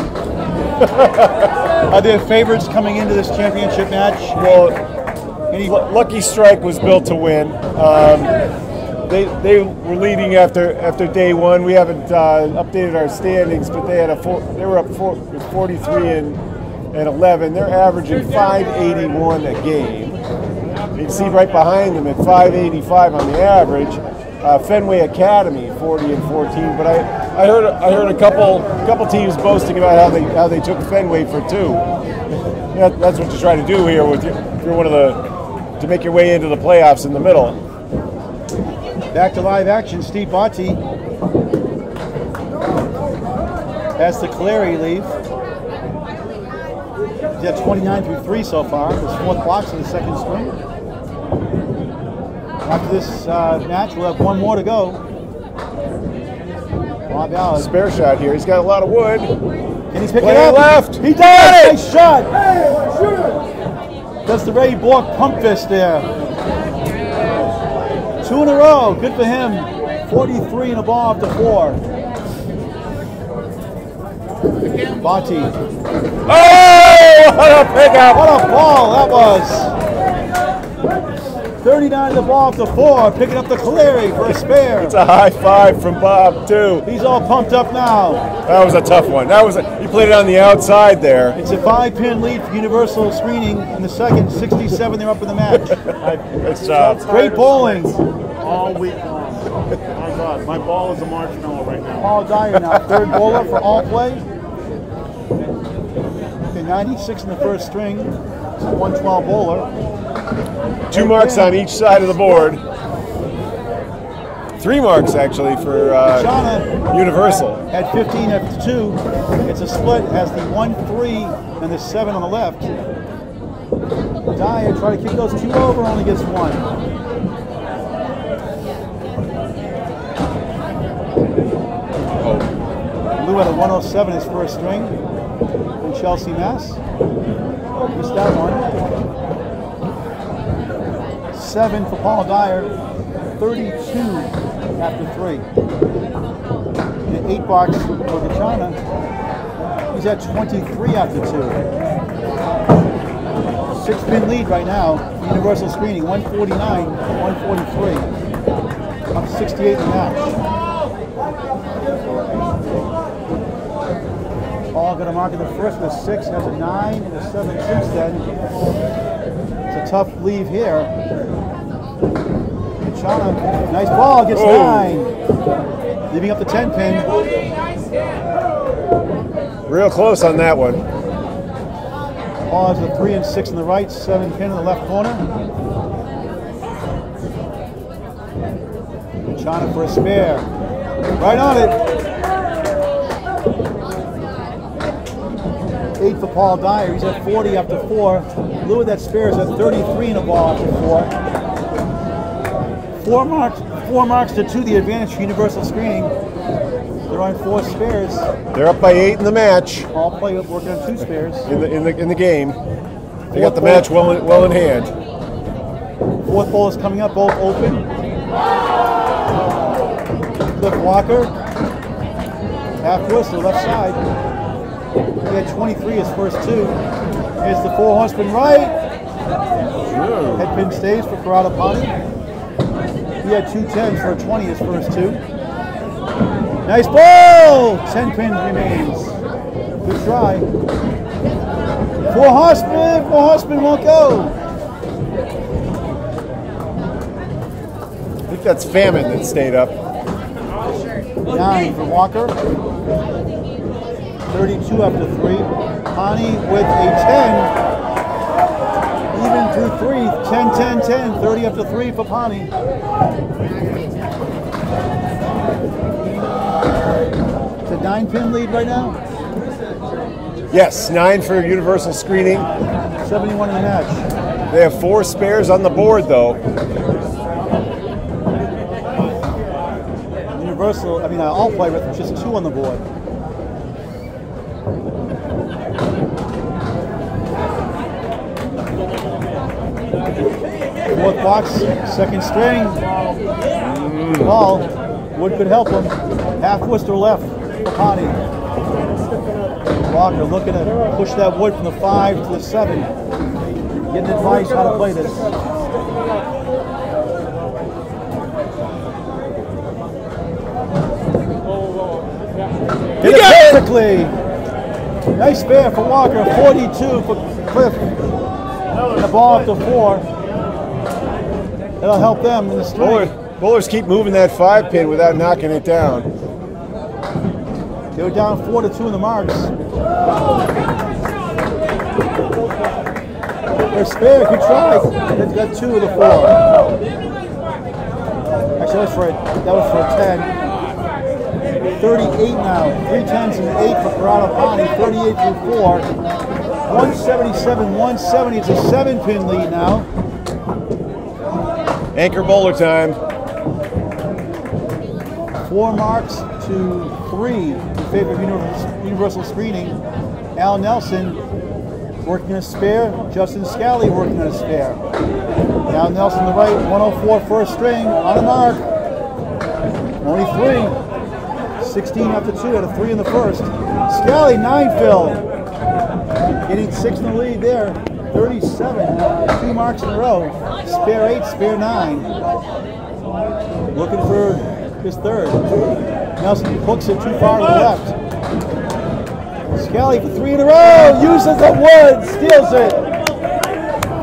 Are there favorites coming into this championship match? Well, Any, Lu- Lucky Strike was built to win. Um, they they were leading after after day one. We haven't uh, updated our standings, but they had a four, they were up four, 43 and and 11. They're averaging 581 a game. You can see right behind them at 585 on the average. Uh, Fenway Academy 40 and 14. But I, I heard I heard a couple couple teams boasting about how they how they took Fenway for two. Yeah, that's what you try to do here with your, if you're one of the to make your way into the playoffs in the middle. back to live action. Steve Botte has the Clary leave. He's at 29 through 3 so far. His fourth box of the second string. After this uh, match, we'll have one more to go. Bob Allard. Spare shot here. He's got a lot of wood. Can he pick Play it up? left. He does. Nice shot. That's the Ray Bourque pump fist there. Two in a row. Good for him. 43 in a ball after four. Botte. Oh, what a pickup! What a ball that was. 39 in the ball to four. Picking up the Caleri for a spare. It's a high five from Bob too. He's all pumped up now. That was a tough one. That was a, he played it on the outside there. It's a five-pin lead for Universal Screening in the second. 67, they're up in the match. Nice job. Uh, Great bowling. all week long. Oh my God, my ball is a marshmallow right now. Paul Dyer now, third bowler for all play. Okay, 96 in the first string, 112 bowler. Two marks on each side of the board. Three marks actually for uh, Universal. at 15 after two. It's a split, has the 1 3 and the 7 on the left. Dyer try to kick those two over, only gets one. Lou at a 107 his first string in Chelsea, Mass. Missed that one. Seven for Paul Dyer, 32 after three. The eight box for Gacharna, he's at 23 after two. Six pin lead right now, Universal Screening, 149, 143. Up 68 in the match. Got a mark in the first with a six, has a nine and a seven since then. It's a tough leave here. Chana, nice ball, gets Oh. nine. Leaving up the 10 pin. Real close on that one. Has a three and six in the right, seven pin in the left corner. Chana for a spare. Right on it. Eight for Paul Dyer. He's at 40 after four. Lou that spare is at 33 in a ball after four. Four marks, four marks to two. The advantage for universal screening. They're on four spares. They're up by eight in the match All play up working on two spares. in the in the in the game. They got the match well in, well in hand. Fourth ball is coming up, both open. Cliff Walker. Half whistle, left side. He had 23 his first two. Here's the four horseman right. Head pin stays for Corrado Pani. He had two tens for a 20 his first two. Nice ball! 10 pin remains. Good try. Four horsemen, four horsemen won't go. I think that's famine that stayed up. Nine for Walker. 32 after three. Pani with a 10. Even through three. 10, 10, 10. 30 after three for Pani. It's a nine pin lead right now. Yes, nine for universal screening. 71 in the match. They have four spares on the board though. Universal, I mean, all play with just two on the board. Box, second string. Ball. Wood could help him. Half Worcester left for Pani. Walker looking to push that wood from the five to the seven. Getting advice how to play this. Hit it perfectly. Nice spare for Walker. 42 for Cliff. And the ball up to four. That'll help them in the string. Bowlers, bowlers keep moving that five pin without knocking it down. They were down four to two in the marks. They're spare, good try. They've got two of the four. Actually, that was for a, that was for a 10. 38 now. Three tens and an eight for Corrado Pani. 38 through four. 177, 170. It's a seven pin lead now. Anchor bowler time. Four marks to three in favor of universal, screening. Al Nelson working a spare. Justin Scali working on a spare. Al Nelson on the right, 104 first string on a mark. Only three. 16 after two, out of three in the first. Scali, nine fill. Getting six in the lead there. 37, uh, two marks in a row. Spare eight, spare nine. Looking for his third. Nelson hooks it too far to the left. Scali for three in a row, uses the wood, steals it.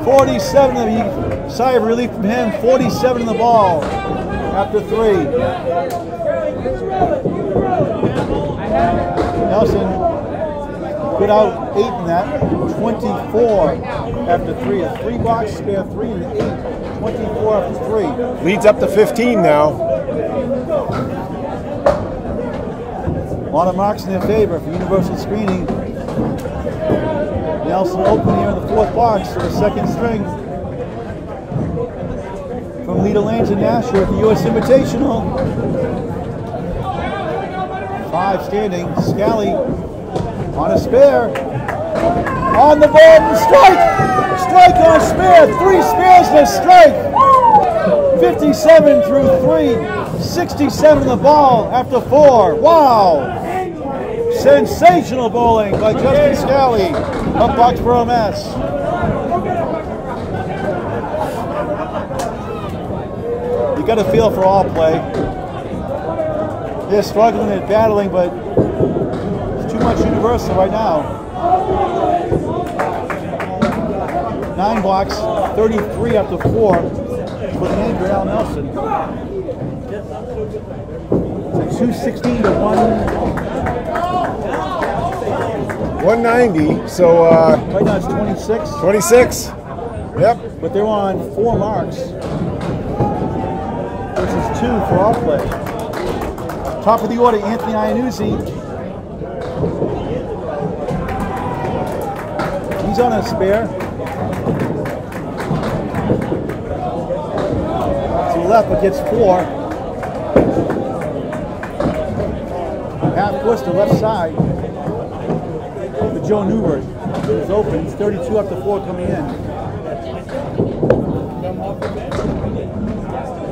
47 of sigh of relief from him, 47 in the ball after three. Nelson put out eight in that, 24 after three. A three box spare three and an eight, 24 after three. Leads up to 15 now. A lot of marks in their favor for universal screening. Nelson open here in the fourth box for the second string. From Leda Lanes in Nashua at the U.S. Invitational. Five standing. Scali on a spare. On the board and strike! Strike on spare. Three spares to strike. 57 through three. 67 the ball after four. Wow! Sensational bowling by Justin Scali of Boxborough, Mass. You got a feel for all play. They're struggling and battling, but it's too much universal right now. Nine blocks, 33 up to four for Al Nelson. It's 216 to 1. 190. So uh, Right now it's 26, 26. Yep. but they're on four marks versus two for all play. Top of the order, Anthony Iannuzzi. He's on a spare. To the but gets four. Half course to left side. For Joe Newbert. He's open. He's 32 after four coming in.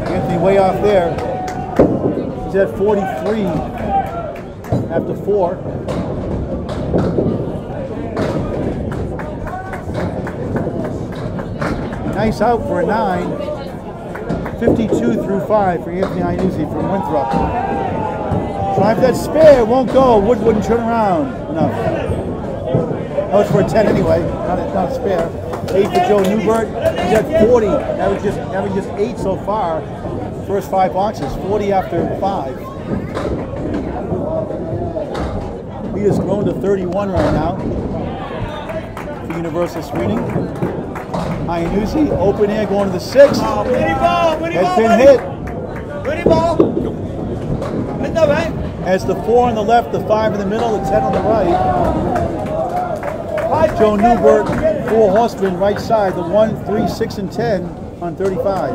Anthony way off there. He's at 43 after four. Nice out for a nine. 52 through five for Anthony Iannuzzi from Winthrop. Drive that spare, won't go. Wood wouldn't turn around. No. That was for a 10 anyway, not a, not a spare. Eight for Joe Newbert. He's at 40. That was just having just eight so far. First five boxes. 40 after five. He has grown to 31 right now for universal screening. Iannuzzi, open air going to the six. Pretty ball, pretty Has ball, been buddy. hit. Pretty ball. Good job, man. Has the four on the left, the five in the middle, the 10 on the right. Joe Newbert, four horsemen, right side, the one, three, six, and 10 on 35.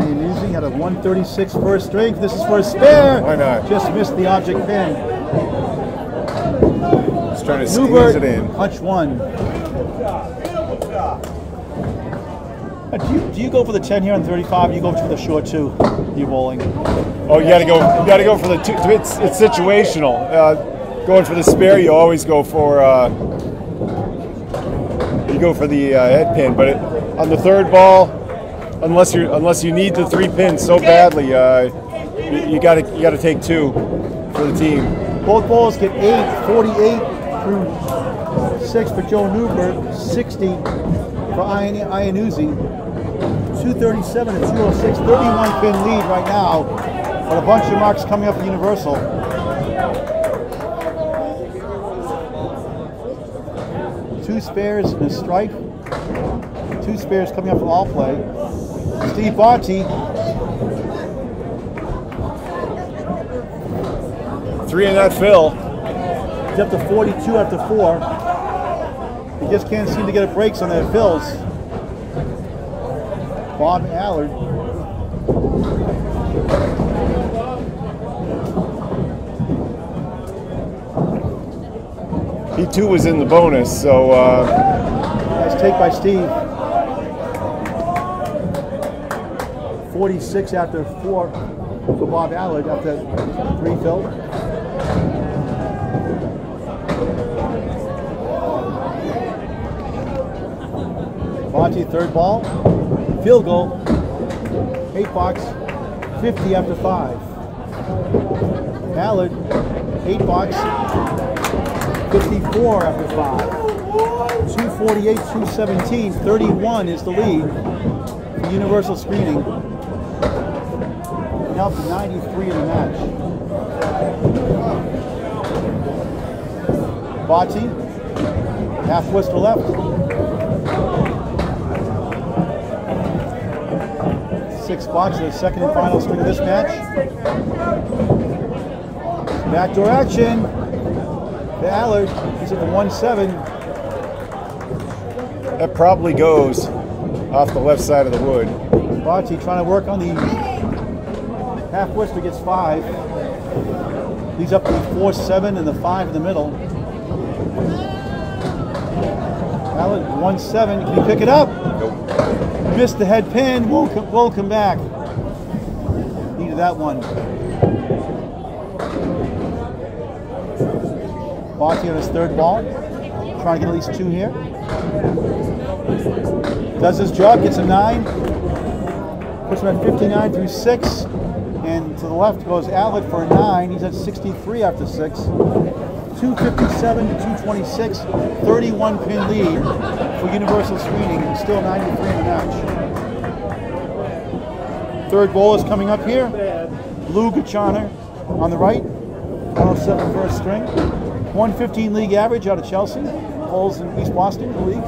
Iannuzzi had a 136 first strength. This is for a spare. Why not? Just missed the object pin. Just trying to squeeze Newbert, it in. punch one. Do you, do you go for the 10 here on 35? You go for the short two. You bowling. Oh, you got to go. You got to go for the two. It's it's situational. Uh, going for the spare, you always go for. Uh, you go for the uh, head pin, but it, on the third ball, unless you unless you need the three pins so badly, uh, you, got to you got to take two for the team. Both balls get 8, 48 through 6 for Joe Newbert, 60 for Ian Iannuzzi, 237 to 206, 31 pin lead right now, but a bunch of marks coming up for Universal. Two spares and a strike. Two spares coming up for all play. Steve Botte, Three in that fill. He's up to 42 after four. He just can't seem to get a breaks on that fills. Bob Allard. He too was in the bonus, so uh, Nice take by Steve. 46 after four for Bob Allard after three filled. Monty, third ball. Field goal. Eight box. 50 after five. Allard, eight box. 54 after five. 248, 217, 31 is the lead universal screening. Now to 93 in the match. Botte, half twist to left. Six blocks, the second and final string of this match. Backdoor action. The Allard, he's at the 1-7. that probably goes off the left side of the wood. Botte trying to work on the half twister gets five. Leads up to the four seven and the five in the middle. One seven. Can he pick it up? Missed the head pin. Won't come, back. Needed that one. Botte on his third ball. trying to get at least two here. Does his job, gets a nine. Puts him at 59 through six. And to the left goes Alec for a nine. He's at 63 after six. 257 to 226, 31 pin lead for Universal Screening, still 93 in the match. Third ball is coming up here. Lu Gacharna on the right, 107 first string. 115 league average out of Chelsea. Bowls in East Boston, the league.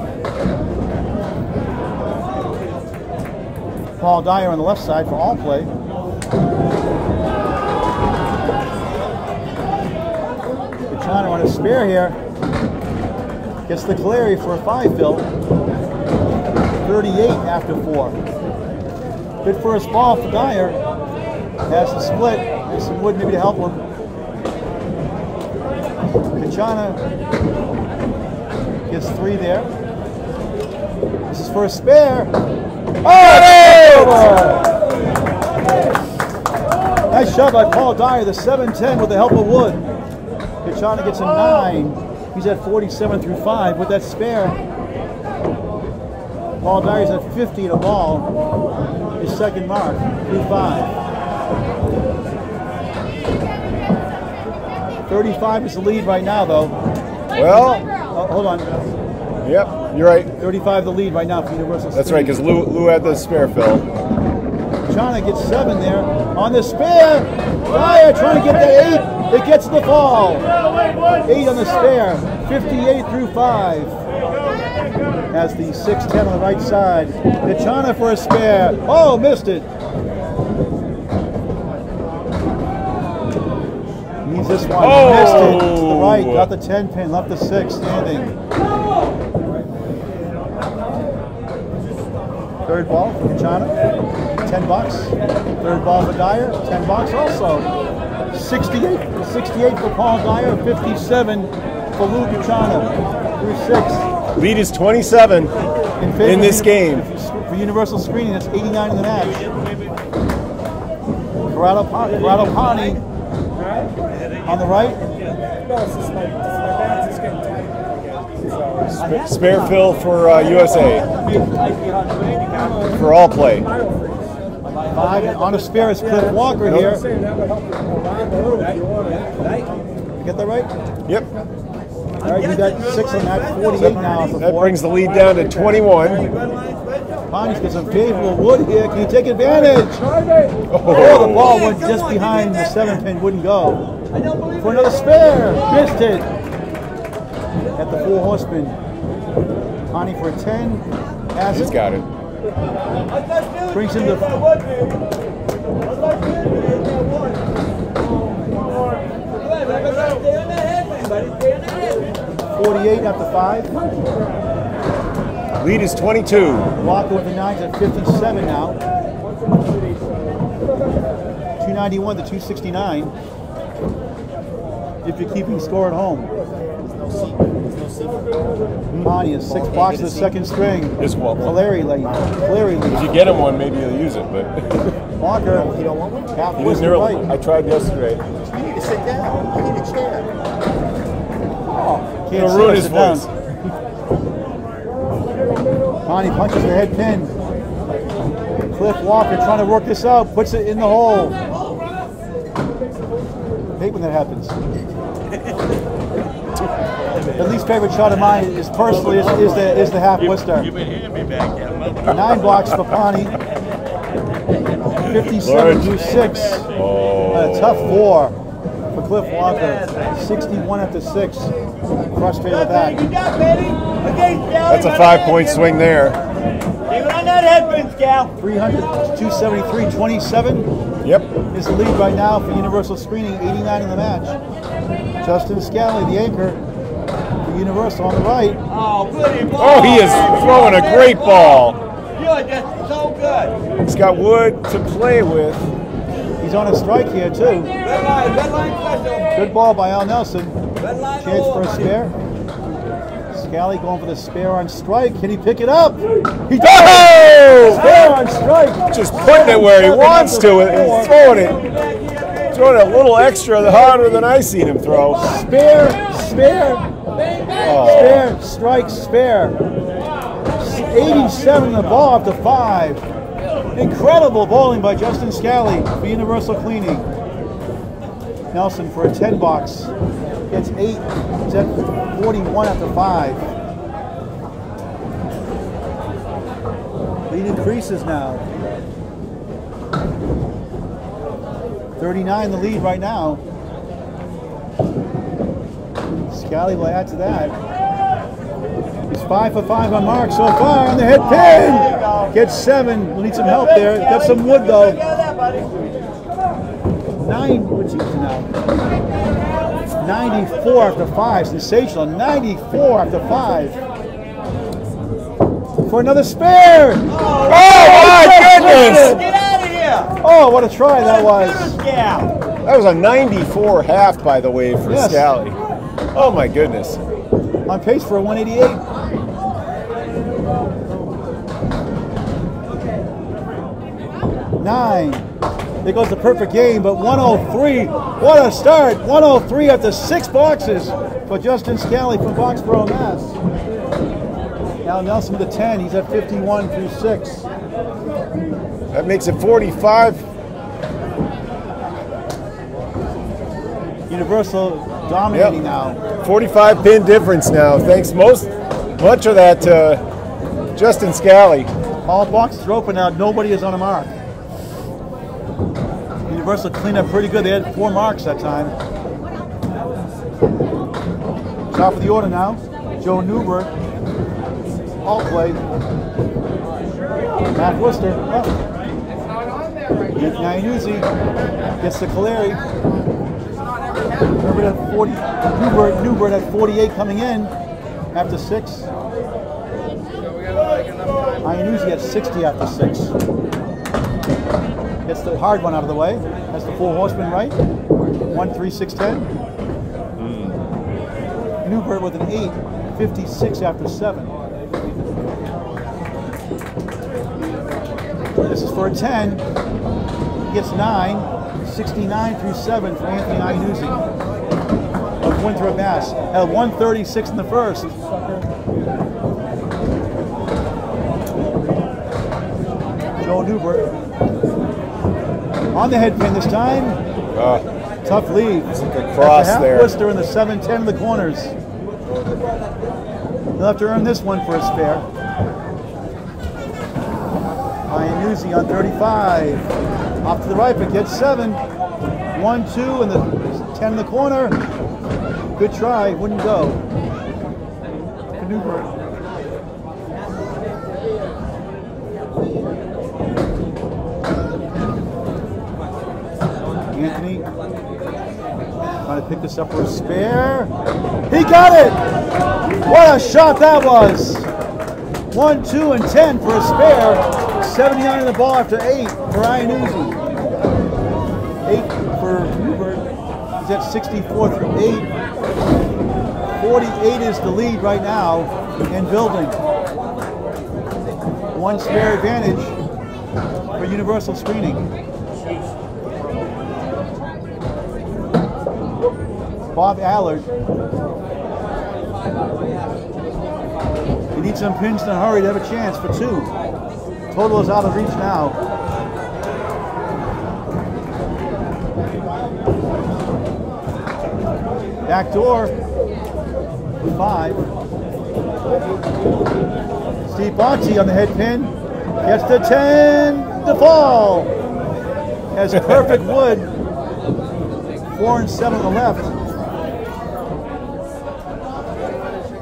Paul Dyer on the left side for all play. Gacharna on a spare here. Gets the Clary for a five fill. 38 after four. Good first ball for Dyer. Has the split. There's some wood maybe to help him. Gacharna gets three there. This is for a spare. Oh! Nice shot by Paul Dyer, the 7-10 with the help of Wood. Gacharna gets a nine. He's at 47 through five with that spare. Paul Dyer's at 50 to ball. His second mark through five. 35 is the lead right now, though. Well, Oh, hold on. yep, you're right. 35 the lead right now for Universal. That's right, because Lou, Lou had the spare fill. Chana gets seven there on the spare. Dyer trying to get that eight. It gets the fall. Eight on the spare. 58 through five. Has the 610 on the right side. Gacharna for a spare. Oh, missed it. Needs this one. Oh! Missed it. To the right. Got the 10 pin. Left the six standing. Third ball for Gacharna. 10 bucks. Third ball for Dyer. 10 bucks also. 68, 68 for Paul Dyer. 57 for Lu Gacharna. Through six. Lead is 27 In, in this game. For Universal Screening, that's 89 in the match. Corrado, Corrado Pani on the right. Sp- spare fill for uh, USA for all play. Five on a spare is Cliff Walker here. Get that right? Yep. All right, you got six on that. 48 now. off That brings the lead down to 21. Pani's got some favorable wood here. Can you take advantage? Oh, the ball went just behind the seven pin, wouldn't go. For another spare, missed it. At the four horseman. Pani for a 10. Has He's it. got it. Brings him to 48 after five. Lead is 22. Walker with the nines at 57 now. 291 to 269. If you're keeping score at home. Monty is six blocks to the second string. Just one. Valeri late. Valeri If you get him one, maybe you'll use it, but Walker. You don't want one? Half he didn't right. I tried yesterday. You need to sit down. I need a chair. Oh, Can't It'll sit ruin his voice. Monty punches the head pin. Cliff Walker trying to work this out, puts it in the hole. hate when that happens. The least favorite shot of mine is personally is, is the is the half Worcester. You've been hearing me back there. Nine blocks for Pani. 57 to 6. A tough four for Cliff Walker. 61 after 6. Frustrated with that. Good job, Betty. Okay, Scal. That's a five point swing there. Keep on that headwind, Scal. 300 273 27 Yep. is the lead right now for Universal Screening, 89 in the match. Justin Scali, the anchor for Universal on the right. Oh, goody boy. Oh, he is throwing a great ball. You're just so good. He's got wood to play with. He's on a strike here too. Red line, red line special. Good ball by Al Nelson. Red Chance for a spare. Scali going for the spare on strike. Can he pick it up? He does! Oh! Spare on strike. Just putting it where he wants to and throwing it. Throwing it a little extra harder than I seen him throw. Spare, spare. Spare, strike, spare. 87 the ball up to five. Incredible bowling by Justin Scali for Universal Cleaning. Nelson for a 10 box. Gets eight. He's at 41 after five. Lead increases now. 39 the lead right now. Scali will add to that. He's five for five on mark so far on the head pin. Gets seven. We'll need some help there. Got some wood though. Nine. What's he up to now? 94 after five. Sensational. 94 after five. For another spare. Oh my goodness! Get out of here! Oh, what a try that was. That was a 94 half, by the way, for Yes. Scali. Oh my goodness. On pace for a 188. Nine. It goes the perfect game, but 103. What a start. 103 after six boxes for Justin Scali from Foxborough, Mass. Al Nelson with a 10. He's at 51 through 6. That makes it 45. Universal dominating now. 45 pin difference now. Thanks most much of that to Justin Scali. All boxes are open now. Nobody is on a mark. Universal cleaned up pretty good. They had four marks that time. Top of the order now. Joe Newbert. All play. Matt Worcester. Oh. Up. Iannuzzi gets the Caleri. Newbert at 40. Newbert, Newbert at 48 coming in after six. Iannuzzi at 60 after six. Gets the hard one out of the way. That's the four horsemen right. One, three, six, ten. Newbert with an eight, 56 after seven. This is for a 10. He gets nine, 69 through seven for Anthony Iannuzzi of Winthrop, Mass. At 136 in the first. Joe Newbert. On the head pin this time. Uh, Tough lead. a cross Half there. blister in the 7-10 in the corners. He'll have to earn this one for a spare. Iannuzzi on 35. Off to the right, but gets seven. One, two, and the 10 in the corner. Good try, wouldn't go. Newbert. Anthony trying to pick this up for a spare. He got it! What a shot that was! One, two, and ten for a spare. 79 in the ball after eight for Iannuzzi. Eight for Newbert. He's at 64 through eight. 48 is the lead right now and building. One spare advantage for Universal Screening. Bob Allard. You need some pins in a hurry to have a chance for two. Total is out of reach now. Back door. Five. Steve Botte on the head pin. Gets the 10 to fall. Has perfect wood. Four and seven on the left.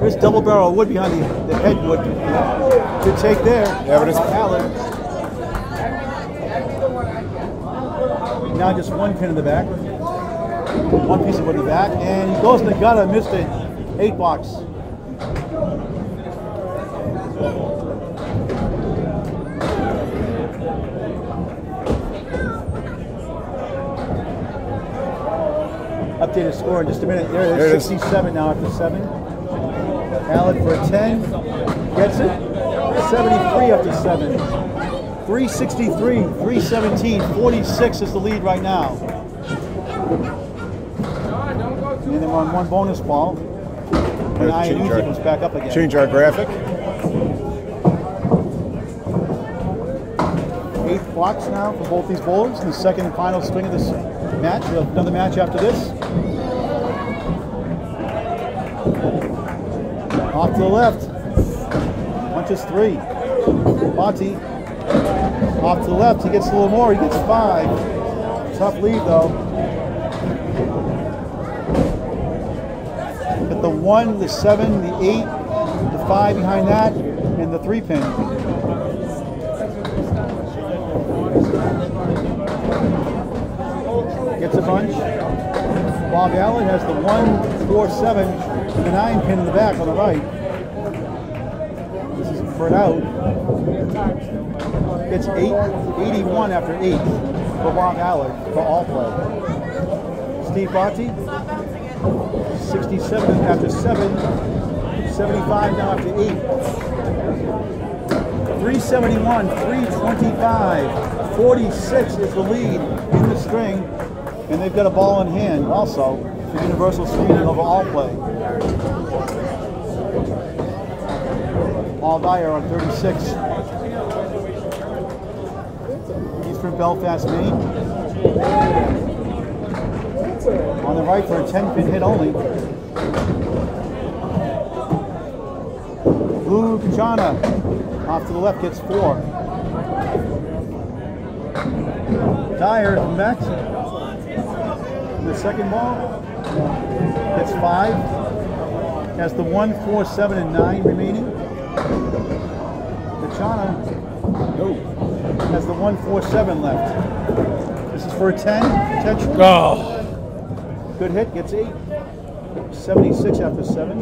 There's double barrel wood behind the, the head wood. Good take there. Yeah, but it's- Allard. Now just one pin in the back. One piece of wood in the back. And he goes in the gutter, missed it. Eight box. Updated score in just a minute. There it is, is. 67 now after 7. Allard for a 10. Gets it. 73 after 7. 363, 317, 46 is the lead right now. And then we're on one bonus ball. And our- comes back up again. Change our graphic. Eighth blocks now for both these bowlers in the second and final swing of this match. We have another match after this. Off to the left. Punches three. Monty. Off to the left. He gets a little more. He gets five. Tough lead though. But the one, the seven, the eight, the five behind that, and the three pin. Gets a bunch. Bob Allard has the one, four, seven, the nine pin in the back on the right. Is spread out. It's eight, 81 after eight for Bob Allard for all play. Steve Botte, 67 after seven, 75 now after eight. 371, 325, 46 is the lead in the string, and they've got a ball in hand also for universal screening over all play. All Dyer on 36. He's from Belfast, Maine. On the right for a 10 pin hit only. Blue Gacharna off to the left gets four. Dyer back. The second ball gets five. Has the one, four, seven, and nine remaining. Gacharna has the one, four, seven left. This is for a 10 potential. Oh, Good hit, gets eight. 76 after seven.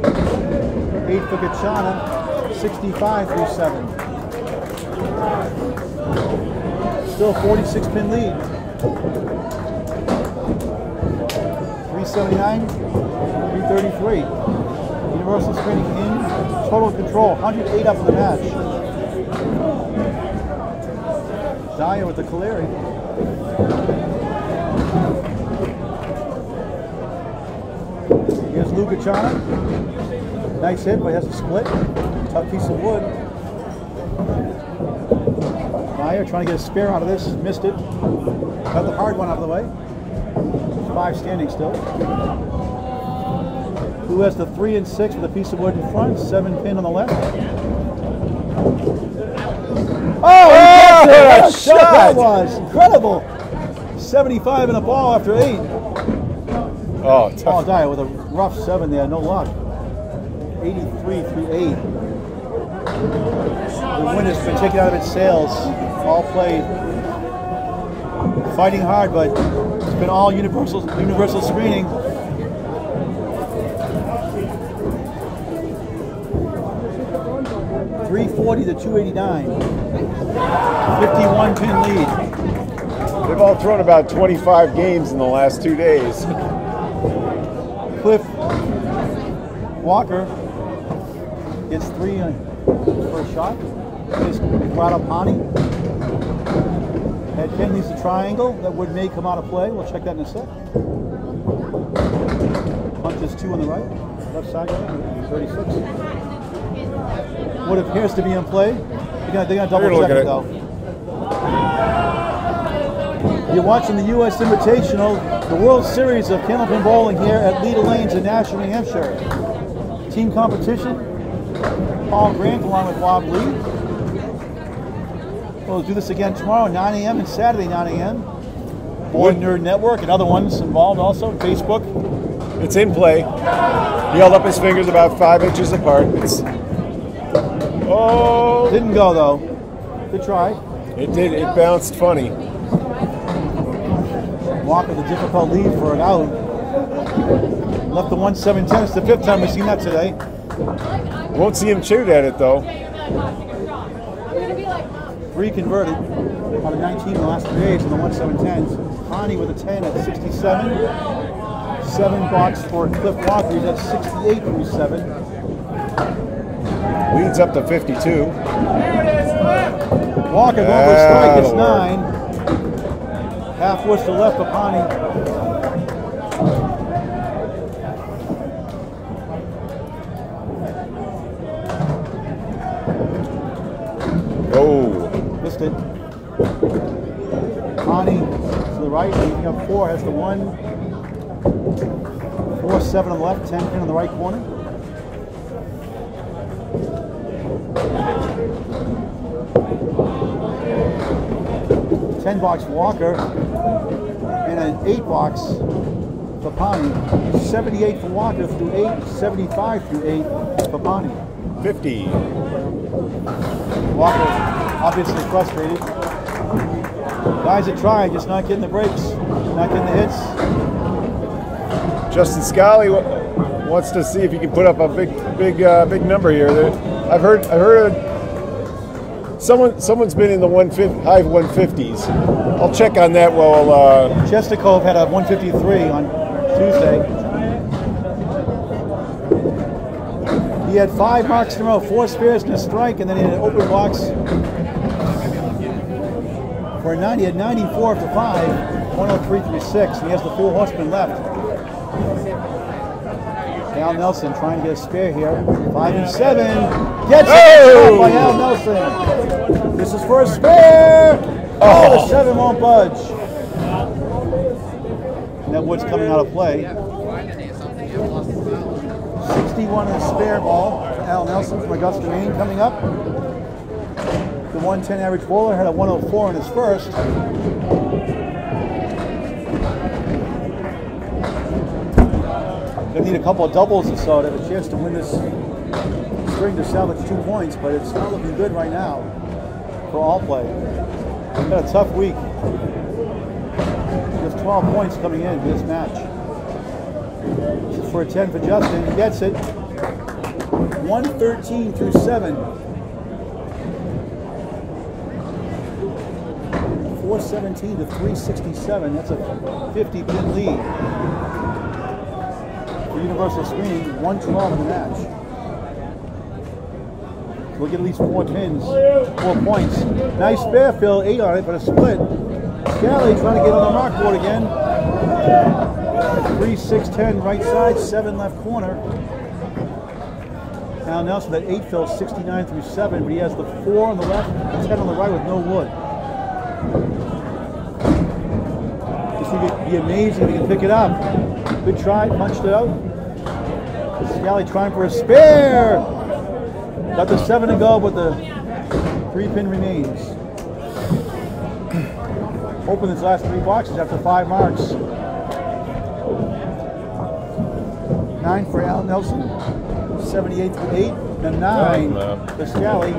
Eight for Gacharna, 65 through seven. Still 46 pin lead. 379, 333. Universal screening in total control, 108 up in the match. Dyer with the Caleri. Here's Lu Gacharna. Nice hit, but he has a split. Tough piece of wood. Dyer trying to get a spare out of this. Missed it. Got the hard one out of the way. Five standing still. Who has the three and six with a piece of wood in front? Seven pin on the left. Oh, he gets it! Oh, what a shot that was! Incredible! 75 in a ball after eight. oh, Oh, tough. Dyer with a rough seven there, no luck. 83 through eight. The wind has been taken out of its sails. All played. Fighting hard, but it's been all universal universal screening. Three forty to two eighty nine. Fifty one pin lead. They've all thrown about 25 games in the last two days. Cliff Walker gets three on first shot. Is Radapani. Head pin leaves a triangle that would may come out of play. We'll check that in a sec. Punches two on the right, left side, 36. What appears to be in play. They're gonna, double check it though. You're watching the U.S. Invitational, the World Series of Candlepin Bowling here at Leda Lanes in Nashua, New Hampshire. Team competition, Paul Grant along with Bob Lee. We'll do this again tomorrow, 9 a.m. and Saturday, 9 a.m. Board Nerd Network and other ones involved also, Facebook. It's in play. He held up his fingers about five inches apart. It's oh, Didn't go though. Good try. it did. It bounced funny. Walker, the difficult lead for an out. Left the 1 7 10. It's the fifth time we've seen that today. Won't see him shoot at it though. Three converted out of 19 in the last three days in the 1 7 10s. Connie with a 10 at 67. Seven box for Cliff Walker. He's at 68 through 7. Leads up to 52. Walking over strike is nine. Half whistle left upon him. Oh. Missed it. Connie to the right, leading up four, has the one. Four, seven on the left, ten pin on the right corner. Ten box Walker and an eight box for Pani. 78 for Walker through eight, 75 through eight for Pani. 50. Walker obviously frustrated. Guys are trying, just not getting the breaks, not getting the hits. Justin Scali wants to see if he can put up a big, big, uh, big number here. I've heard, I've heard someone, someone's been in the 150, high 150s. I'll check on that while. Uh, had a 153 on Tuesday. He had five marks in a row, four spares and a strike, and then he had an open box for a 90. He had 94 for five, 103 through six, and he has the four horsemen left. Al Nelson trying to get a spare here. Five and seven. Gets it Oh! by Al Nelson. This is for a spare. Oh, oh. the seven won't budge. And that wood's coming out of play. 61 in the spare ball Al Nelson from Augusta, Maine coming up. The 110 average bowler had a 104 in his first. Gonna need a couple of doubles or so to have a chance to win this string to salvage two points, but it's not looking good right now for all play. Got a tough week. Just 12 points coming in for this match. This is for a 10 for Justin. He gets it. 113 through 7. 417 to 367. That's a 50 pin lead. Universal Screening, 112 in the match. We'll get at least four pins, four points. Nice spare fill, eight on it, but a split. Scali trying to get on the mark board again. 3, 6, 10 right side, 7 left corner. Now Nelson, that 8 fill, 69 through 7, but he has the 4 on the left, the 10 on the right with no wood. This would be amazing if he can pick it up. Good try, punched it out. Scali trying for a spare. Got the 7 to go, but the 3 pin remains. Open his last three boxes after five marks. Nine for Al Nelson, 78 through 8, and nine for Scali,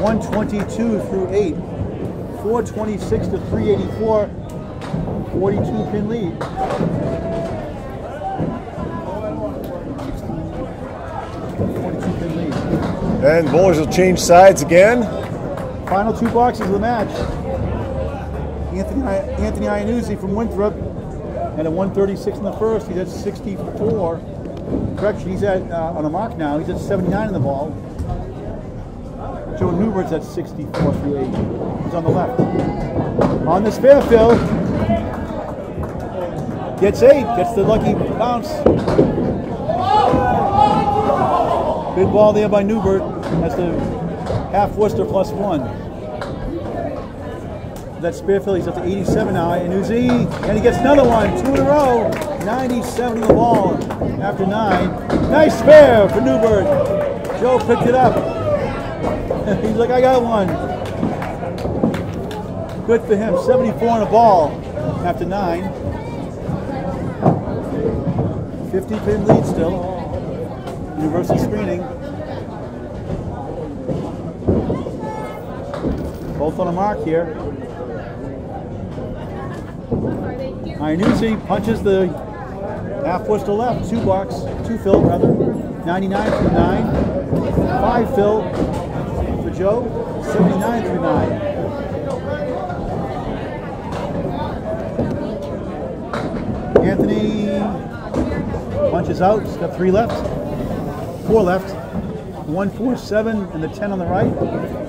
122 through 8, 426 to 384, 42 pin lead. 42 pin lead. And bowlers will change sides again. Final two boxes of the match. Anthony Anthony Iannuzzi from Winthrop had a 136 in the first. He's at 64. Correction, he's at uh, on a mark now. He's at 79 in the ball. Joe Newbert's at 64 through 8. He's on the left. On the spare fill. Gets eight. Gets the lucky bounce. Good ball there by Newbert. That's the half Worcester plus one. That spare fill, he's up to 87 now. And Uzi, and he gets another one, two in a row. 97 in the ball after nine. Nice spare for Newbert. Joe picked it up. he's like, I got one. Good for him. 74 in the ball after nine. 50 pin lead still. Universal screening. Both on the mark here. Iannuzzi punches the half push to left, two box, two fill rather. 99 through 9. Five fill for Joe, 79 through 9. Anthony punches out, he's got three left, four left. 147 and the 10 on the right.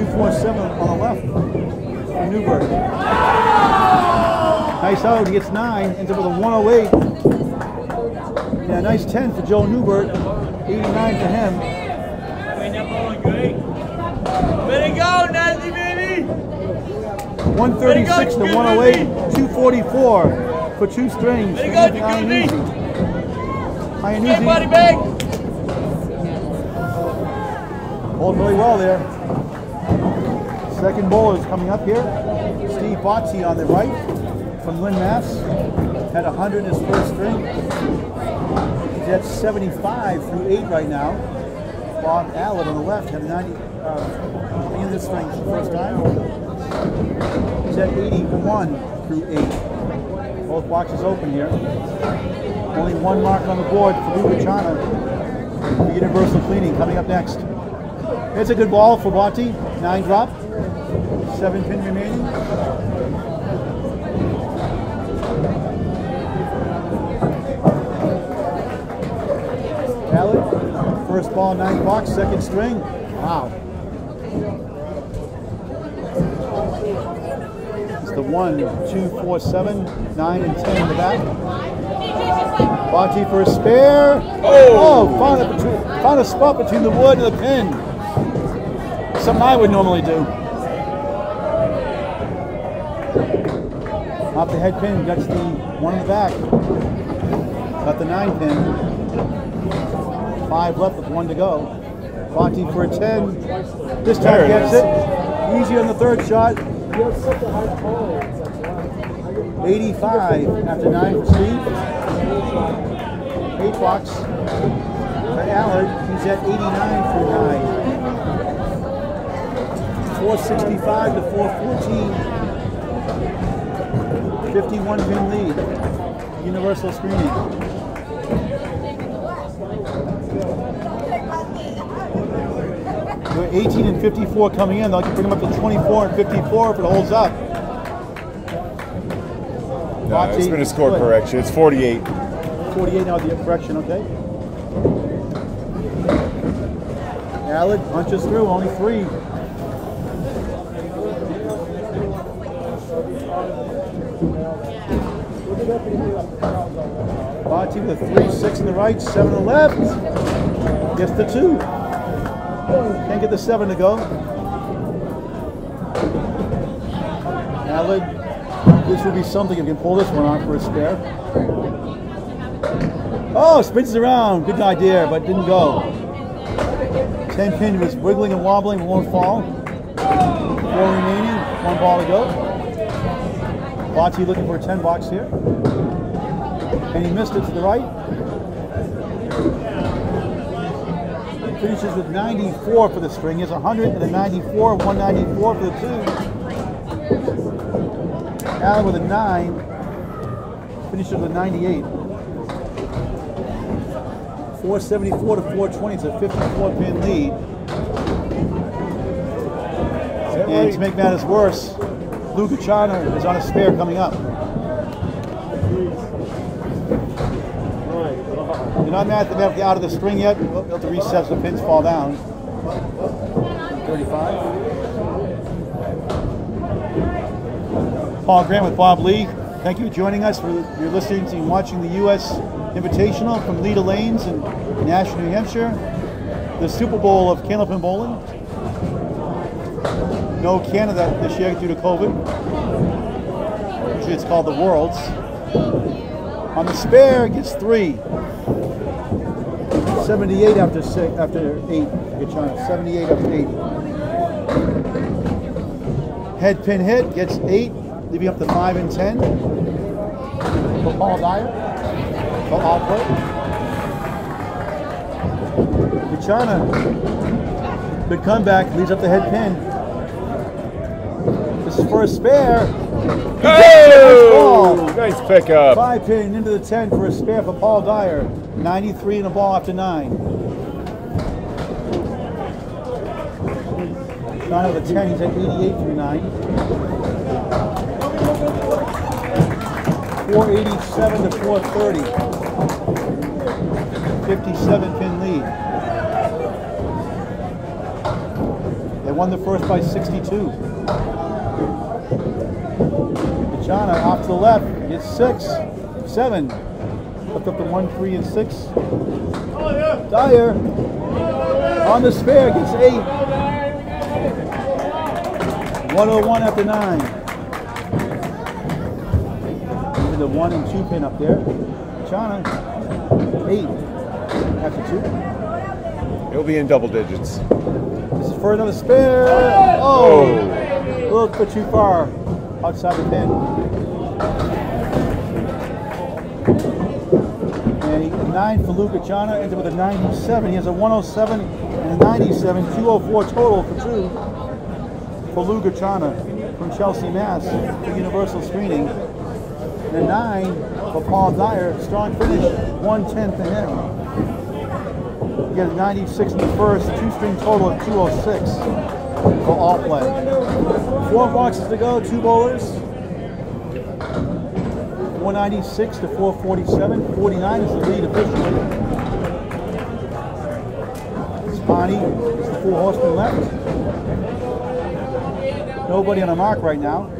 247 on the left for Newbert. Nice out, he gets nine, ends up with a 108. Yeah, nice 10 for Joe Newbert, 89 for him. Way to go, Nasty baby! 136 to 108, 244 for two strings. Good, Jacuzzi. Iannuzzi. Okay, body bag. Holding really well there. Second bowler is coming up here. Steve Botte on the right from Lynn, Mass. Had 100 in his first string. He's at 75 through 8 right now. Bob Allard on the left had 90 uh, in this string for the first time. He's at 81 through 8. Both boxes open here. Only one mark on the board for Lu Gacharna. The Universal Cleaning coming up next. It's a good ball for Botte. Nine drop. Seven pin remaining. Allard, first ball, nine box, second string. Wow. It's the one, two, four, seven, nine, and ten in the back. Botte for a spare. Oh, oh found, a, found a spot between the wood and the pin. Something I would normally do. Off the head pin, gets the one in the back. Got the nine pin. Five left with one to go. Botte for a 10. This time gets is. it. Easy on the third shot. 85 after nine for Steve. Eight box for Allard. He's at 89 for nine. 465 to 414. 51 pin lead. Universal screening. We're 18 and 54 coming in. They'll bring them up to 24 and 54 if it holds up. No, it's been a score Good. correction. It's 48. 48 now the correction, okay? Allard punches through, only three. Botte with a three, six in the right, seven on the left. Gets the two. Can't get the seven to go. Allard, this would be something if you can pull this one off for a spare. Oh, spins around. Good idea, but didn't go. 10 pin was wiggling and wobbling, won't fall. Four remaining, one ball to go. Botte looking for a 10 box here. And he missed it to the right. Finishes with 94 for the string. He has 100 and a 94, 194 for the two. Allard with a 9. Finishes with a 98. 474 to 420. It's a 54 pin lead. And to make matters worse, Lu Gacharna is on a spare coming up. You're not the out of the string yet. We'll have to reset the pins fall down. 35. Paul Grant with Bob Lee. Thank you for joining us. For you're listening to and watching the U.S. Invitational from Leda Lanes in Nashua, New Hampshire. The Super Bowl of Candlepin Bowling. No Canada this year due to COVID. Usually it's called the Worlds. On the spare, it gets three. 78 after six, after eight. Good chance. 78 after eight. Head pin hit gets eight, leaving up to five and ten. For Paul Dyer. For all play. Buchana. Good comeback, leads up the head pin. For a spare. Oh, nice pickup. Five pin into the 10 for a spare for Paul Dyer. 93 in a ball after nine. Nine with a 10, he's at 88 through nine. 487 to 430. 57 pin lead. They won the first by 62. Chana off to the left, gets six, seven. Look up to one, three, and six. Dyer on the spare gets eight. 101 after nine. the one and two pin up there. Chana, eight after two. He'll be in double digits. This is for another spare. Oh, a little bit too far outside the pin. A nine for Lu Gacharna, ends up with a 97. He has a 107 and a 97, 204 total for two for Lu Gacharna from Chelsea, Mass. for Universal Screening. And a nine for Paul Dyer, strong finish, 110 for him. You get a 96 in the first, two string total of 206 for all play. Four boxes to go, two bowlers. 496 to 447. 49 is the lead officially. Spani is the four horsemen left. Nobody on the mark right now.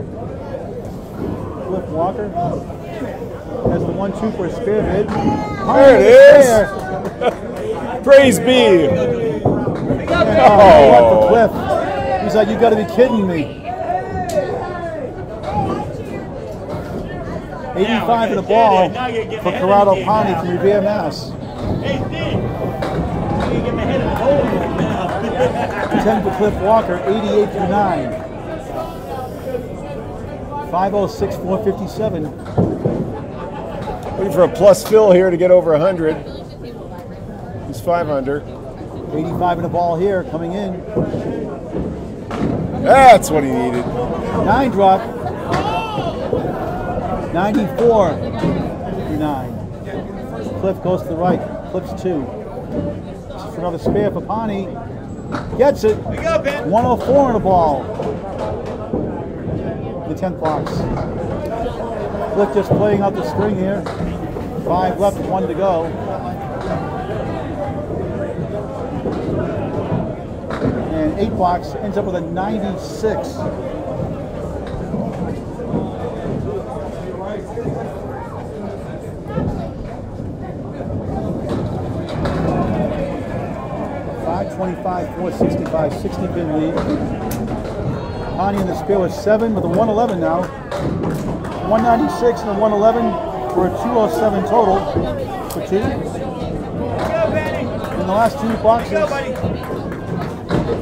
Cliff Walker has the one two for a spare bid. There it is. Praise be. Oh, Cliff? He's like, you got to be kidding me. 85 in the ball for Corrado Pani from Revere, Mass. 10 for Cliff Walker, 88 through 9. 506, 457. Looking for a plus fill here to get over 100. He's five under. 85 in the ball here, coming in. That's what he needed. Nine drop. 94 through 9. Cliff goes to the right. Cliff's two. This is for another spare for Pani. Gets it. 104 in the ball. The 10th box. Cliff just playing out the string here. Five left, one to go. And eight box ends up with a 96. Five twenty-five, four sixty-five, sixty pin lead. Pani in the with seven with a one eleven now. One ninety-six and a one eleven for a two oh seven total for two. In the last two boxes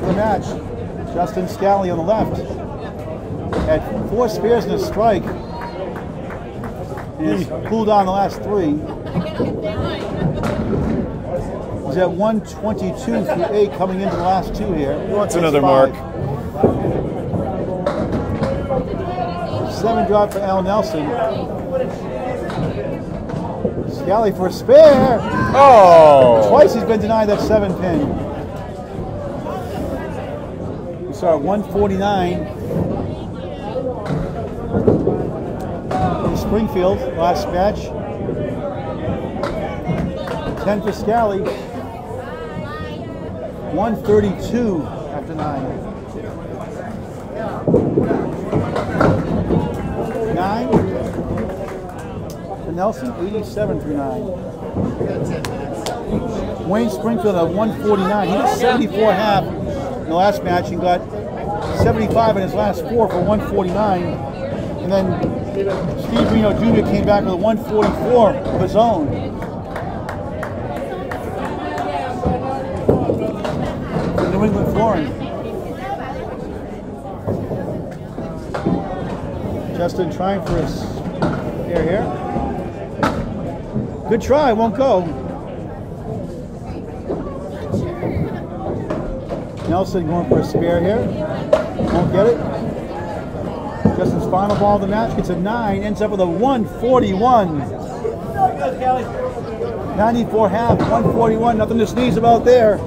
for the match, Justin Scali on the left had four spares and a strike. And has cooled down the last three. He's at 122 through 8 coming into the last two here. He wants another Five. mark. Seven drop for Al Nelson. Scali for a spare. Oh! Twice he's been denied that seven pin. We saw at 149 in Springfield last match. 10 for Scali. 132 after nine. Nine for Nelson, 87 through nine. Wayne Springfield at 149. He was 74 half in the last match and got 75 in his last four for 149. And then Steve Reno Jr. came back with a 144 of his own. New England flooring. Justin trying for his here here. Good try, won't go. Nelson going for a spare here. Won't get it. Justin's final ball of the match gets a 9, ends up with a 141. 94 half, 141, nothing to sneeze about there.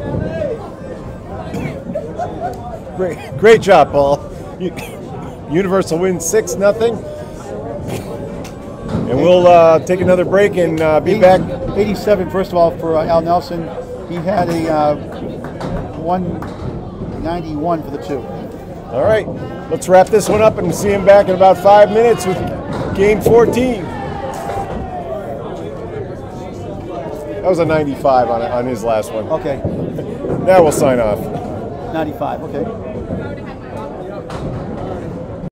Great, great job, Paul. Universal wins six nothing, and we'll uh, take another break and uh, be back. 87, first of all, for uh, Al Nelson. He had a uh, 191 for the two. All right, let's wrap this one up and see him back in about five minutes with game 14. That was a 95 on, on his last one. Okay, Now we'll sign off. 95, okay.